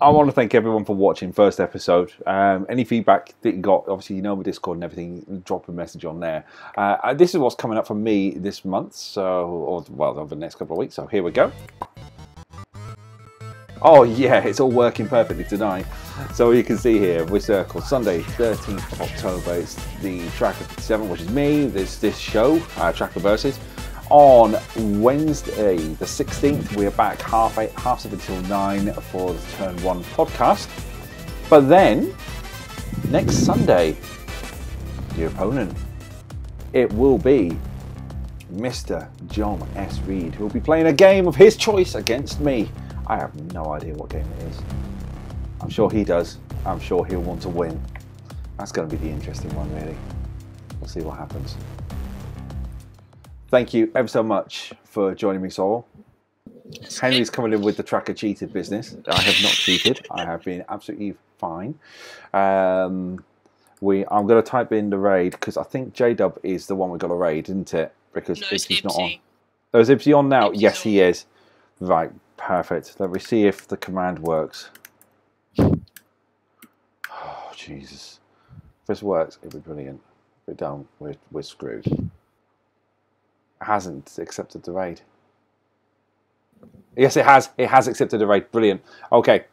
I want to thank everyone for watching first episode. Um, any feedback that you got, obviously you know my Discord and everything. Drop a message on there. Uh, this is what's coming up for me this month. So, or well, over the next couple of weeks. So here we go. Oh yeah, it's all working perfectly tonight. So you can see here, we circle Sunday, 13th of October. It's the Tracker 57, which is me. There's this show, uh, Tracker Versus. On Wednesday, the 16th, we are back half eight, half seven till nine for the Turn One podcast. But then, next Sunday, your opponent, it will be Mr. John S. Reed, who will be playing a game of his choice against me. I have no idea what game it is. I'm sure he does. I'm sure he'll want to win. That's going to be the interesting one, really. We'll see what happens. Thank you ever so much for joining me, Sorrel. Henry's coming in with the tracker cheated business. I have not cheated. I have been absolutely fine. Um, we, I'm going to type in the raid because I think J Dub is the one we got to raid, isn't it? Because No, it's not on. Oh, is Ibsy on now? Ibsy's yes, he is. Right, perfect. Let me see if the command works. (sighs) Oh, Jesus. If this works, it'd be brilliant. If it don't, we're, we're screwed. Hasn't accepted the raid. Yes, it has. It has accepted the raid. Brilliant. Okay.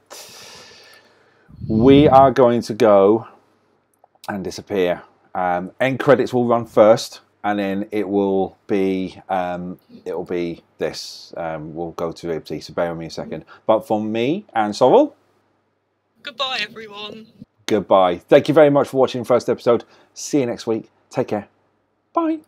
We are going to go and disappear. Um, end credits will run first, and then it will be um, it will be this. Um, we'll go to Ibsy, so bear with me a second. But from me and Sorrel, Goodbye, everyone. goodbye. Thank you very much for watching the first episode. See you next week. Take care. Bye.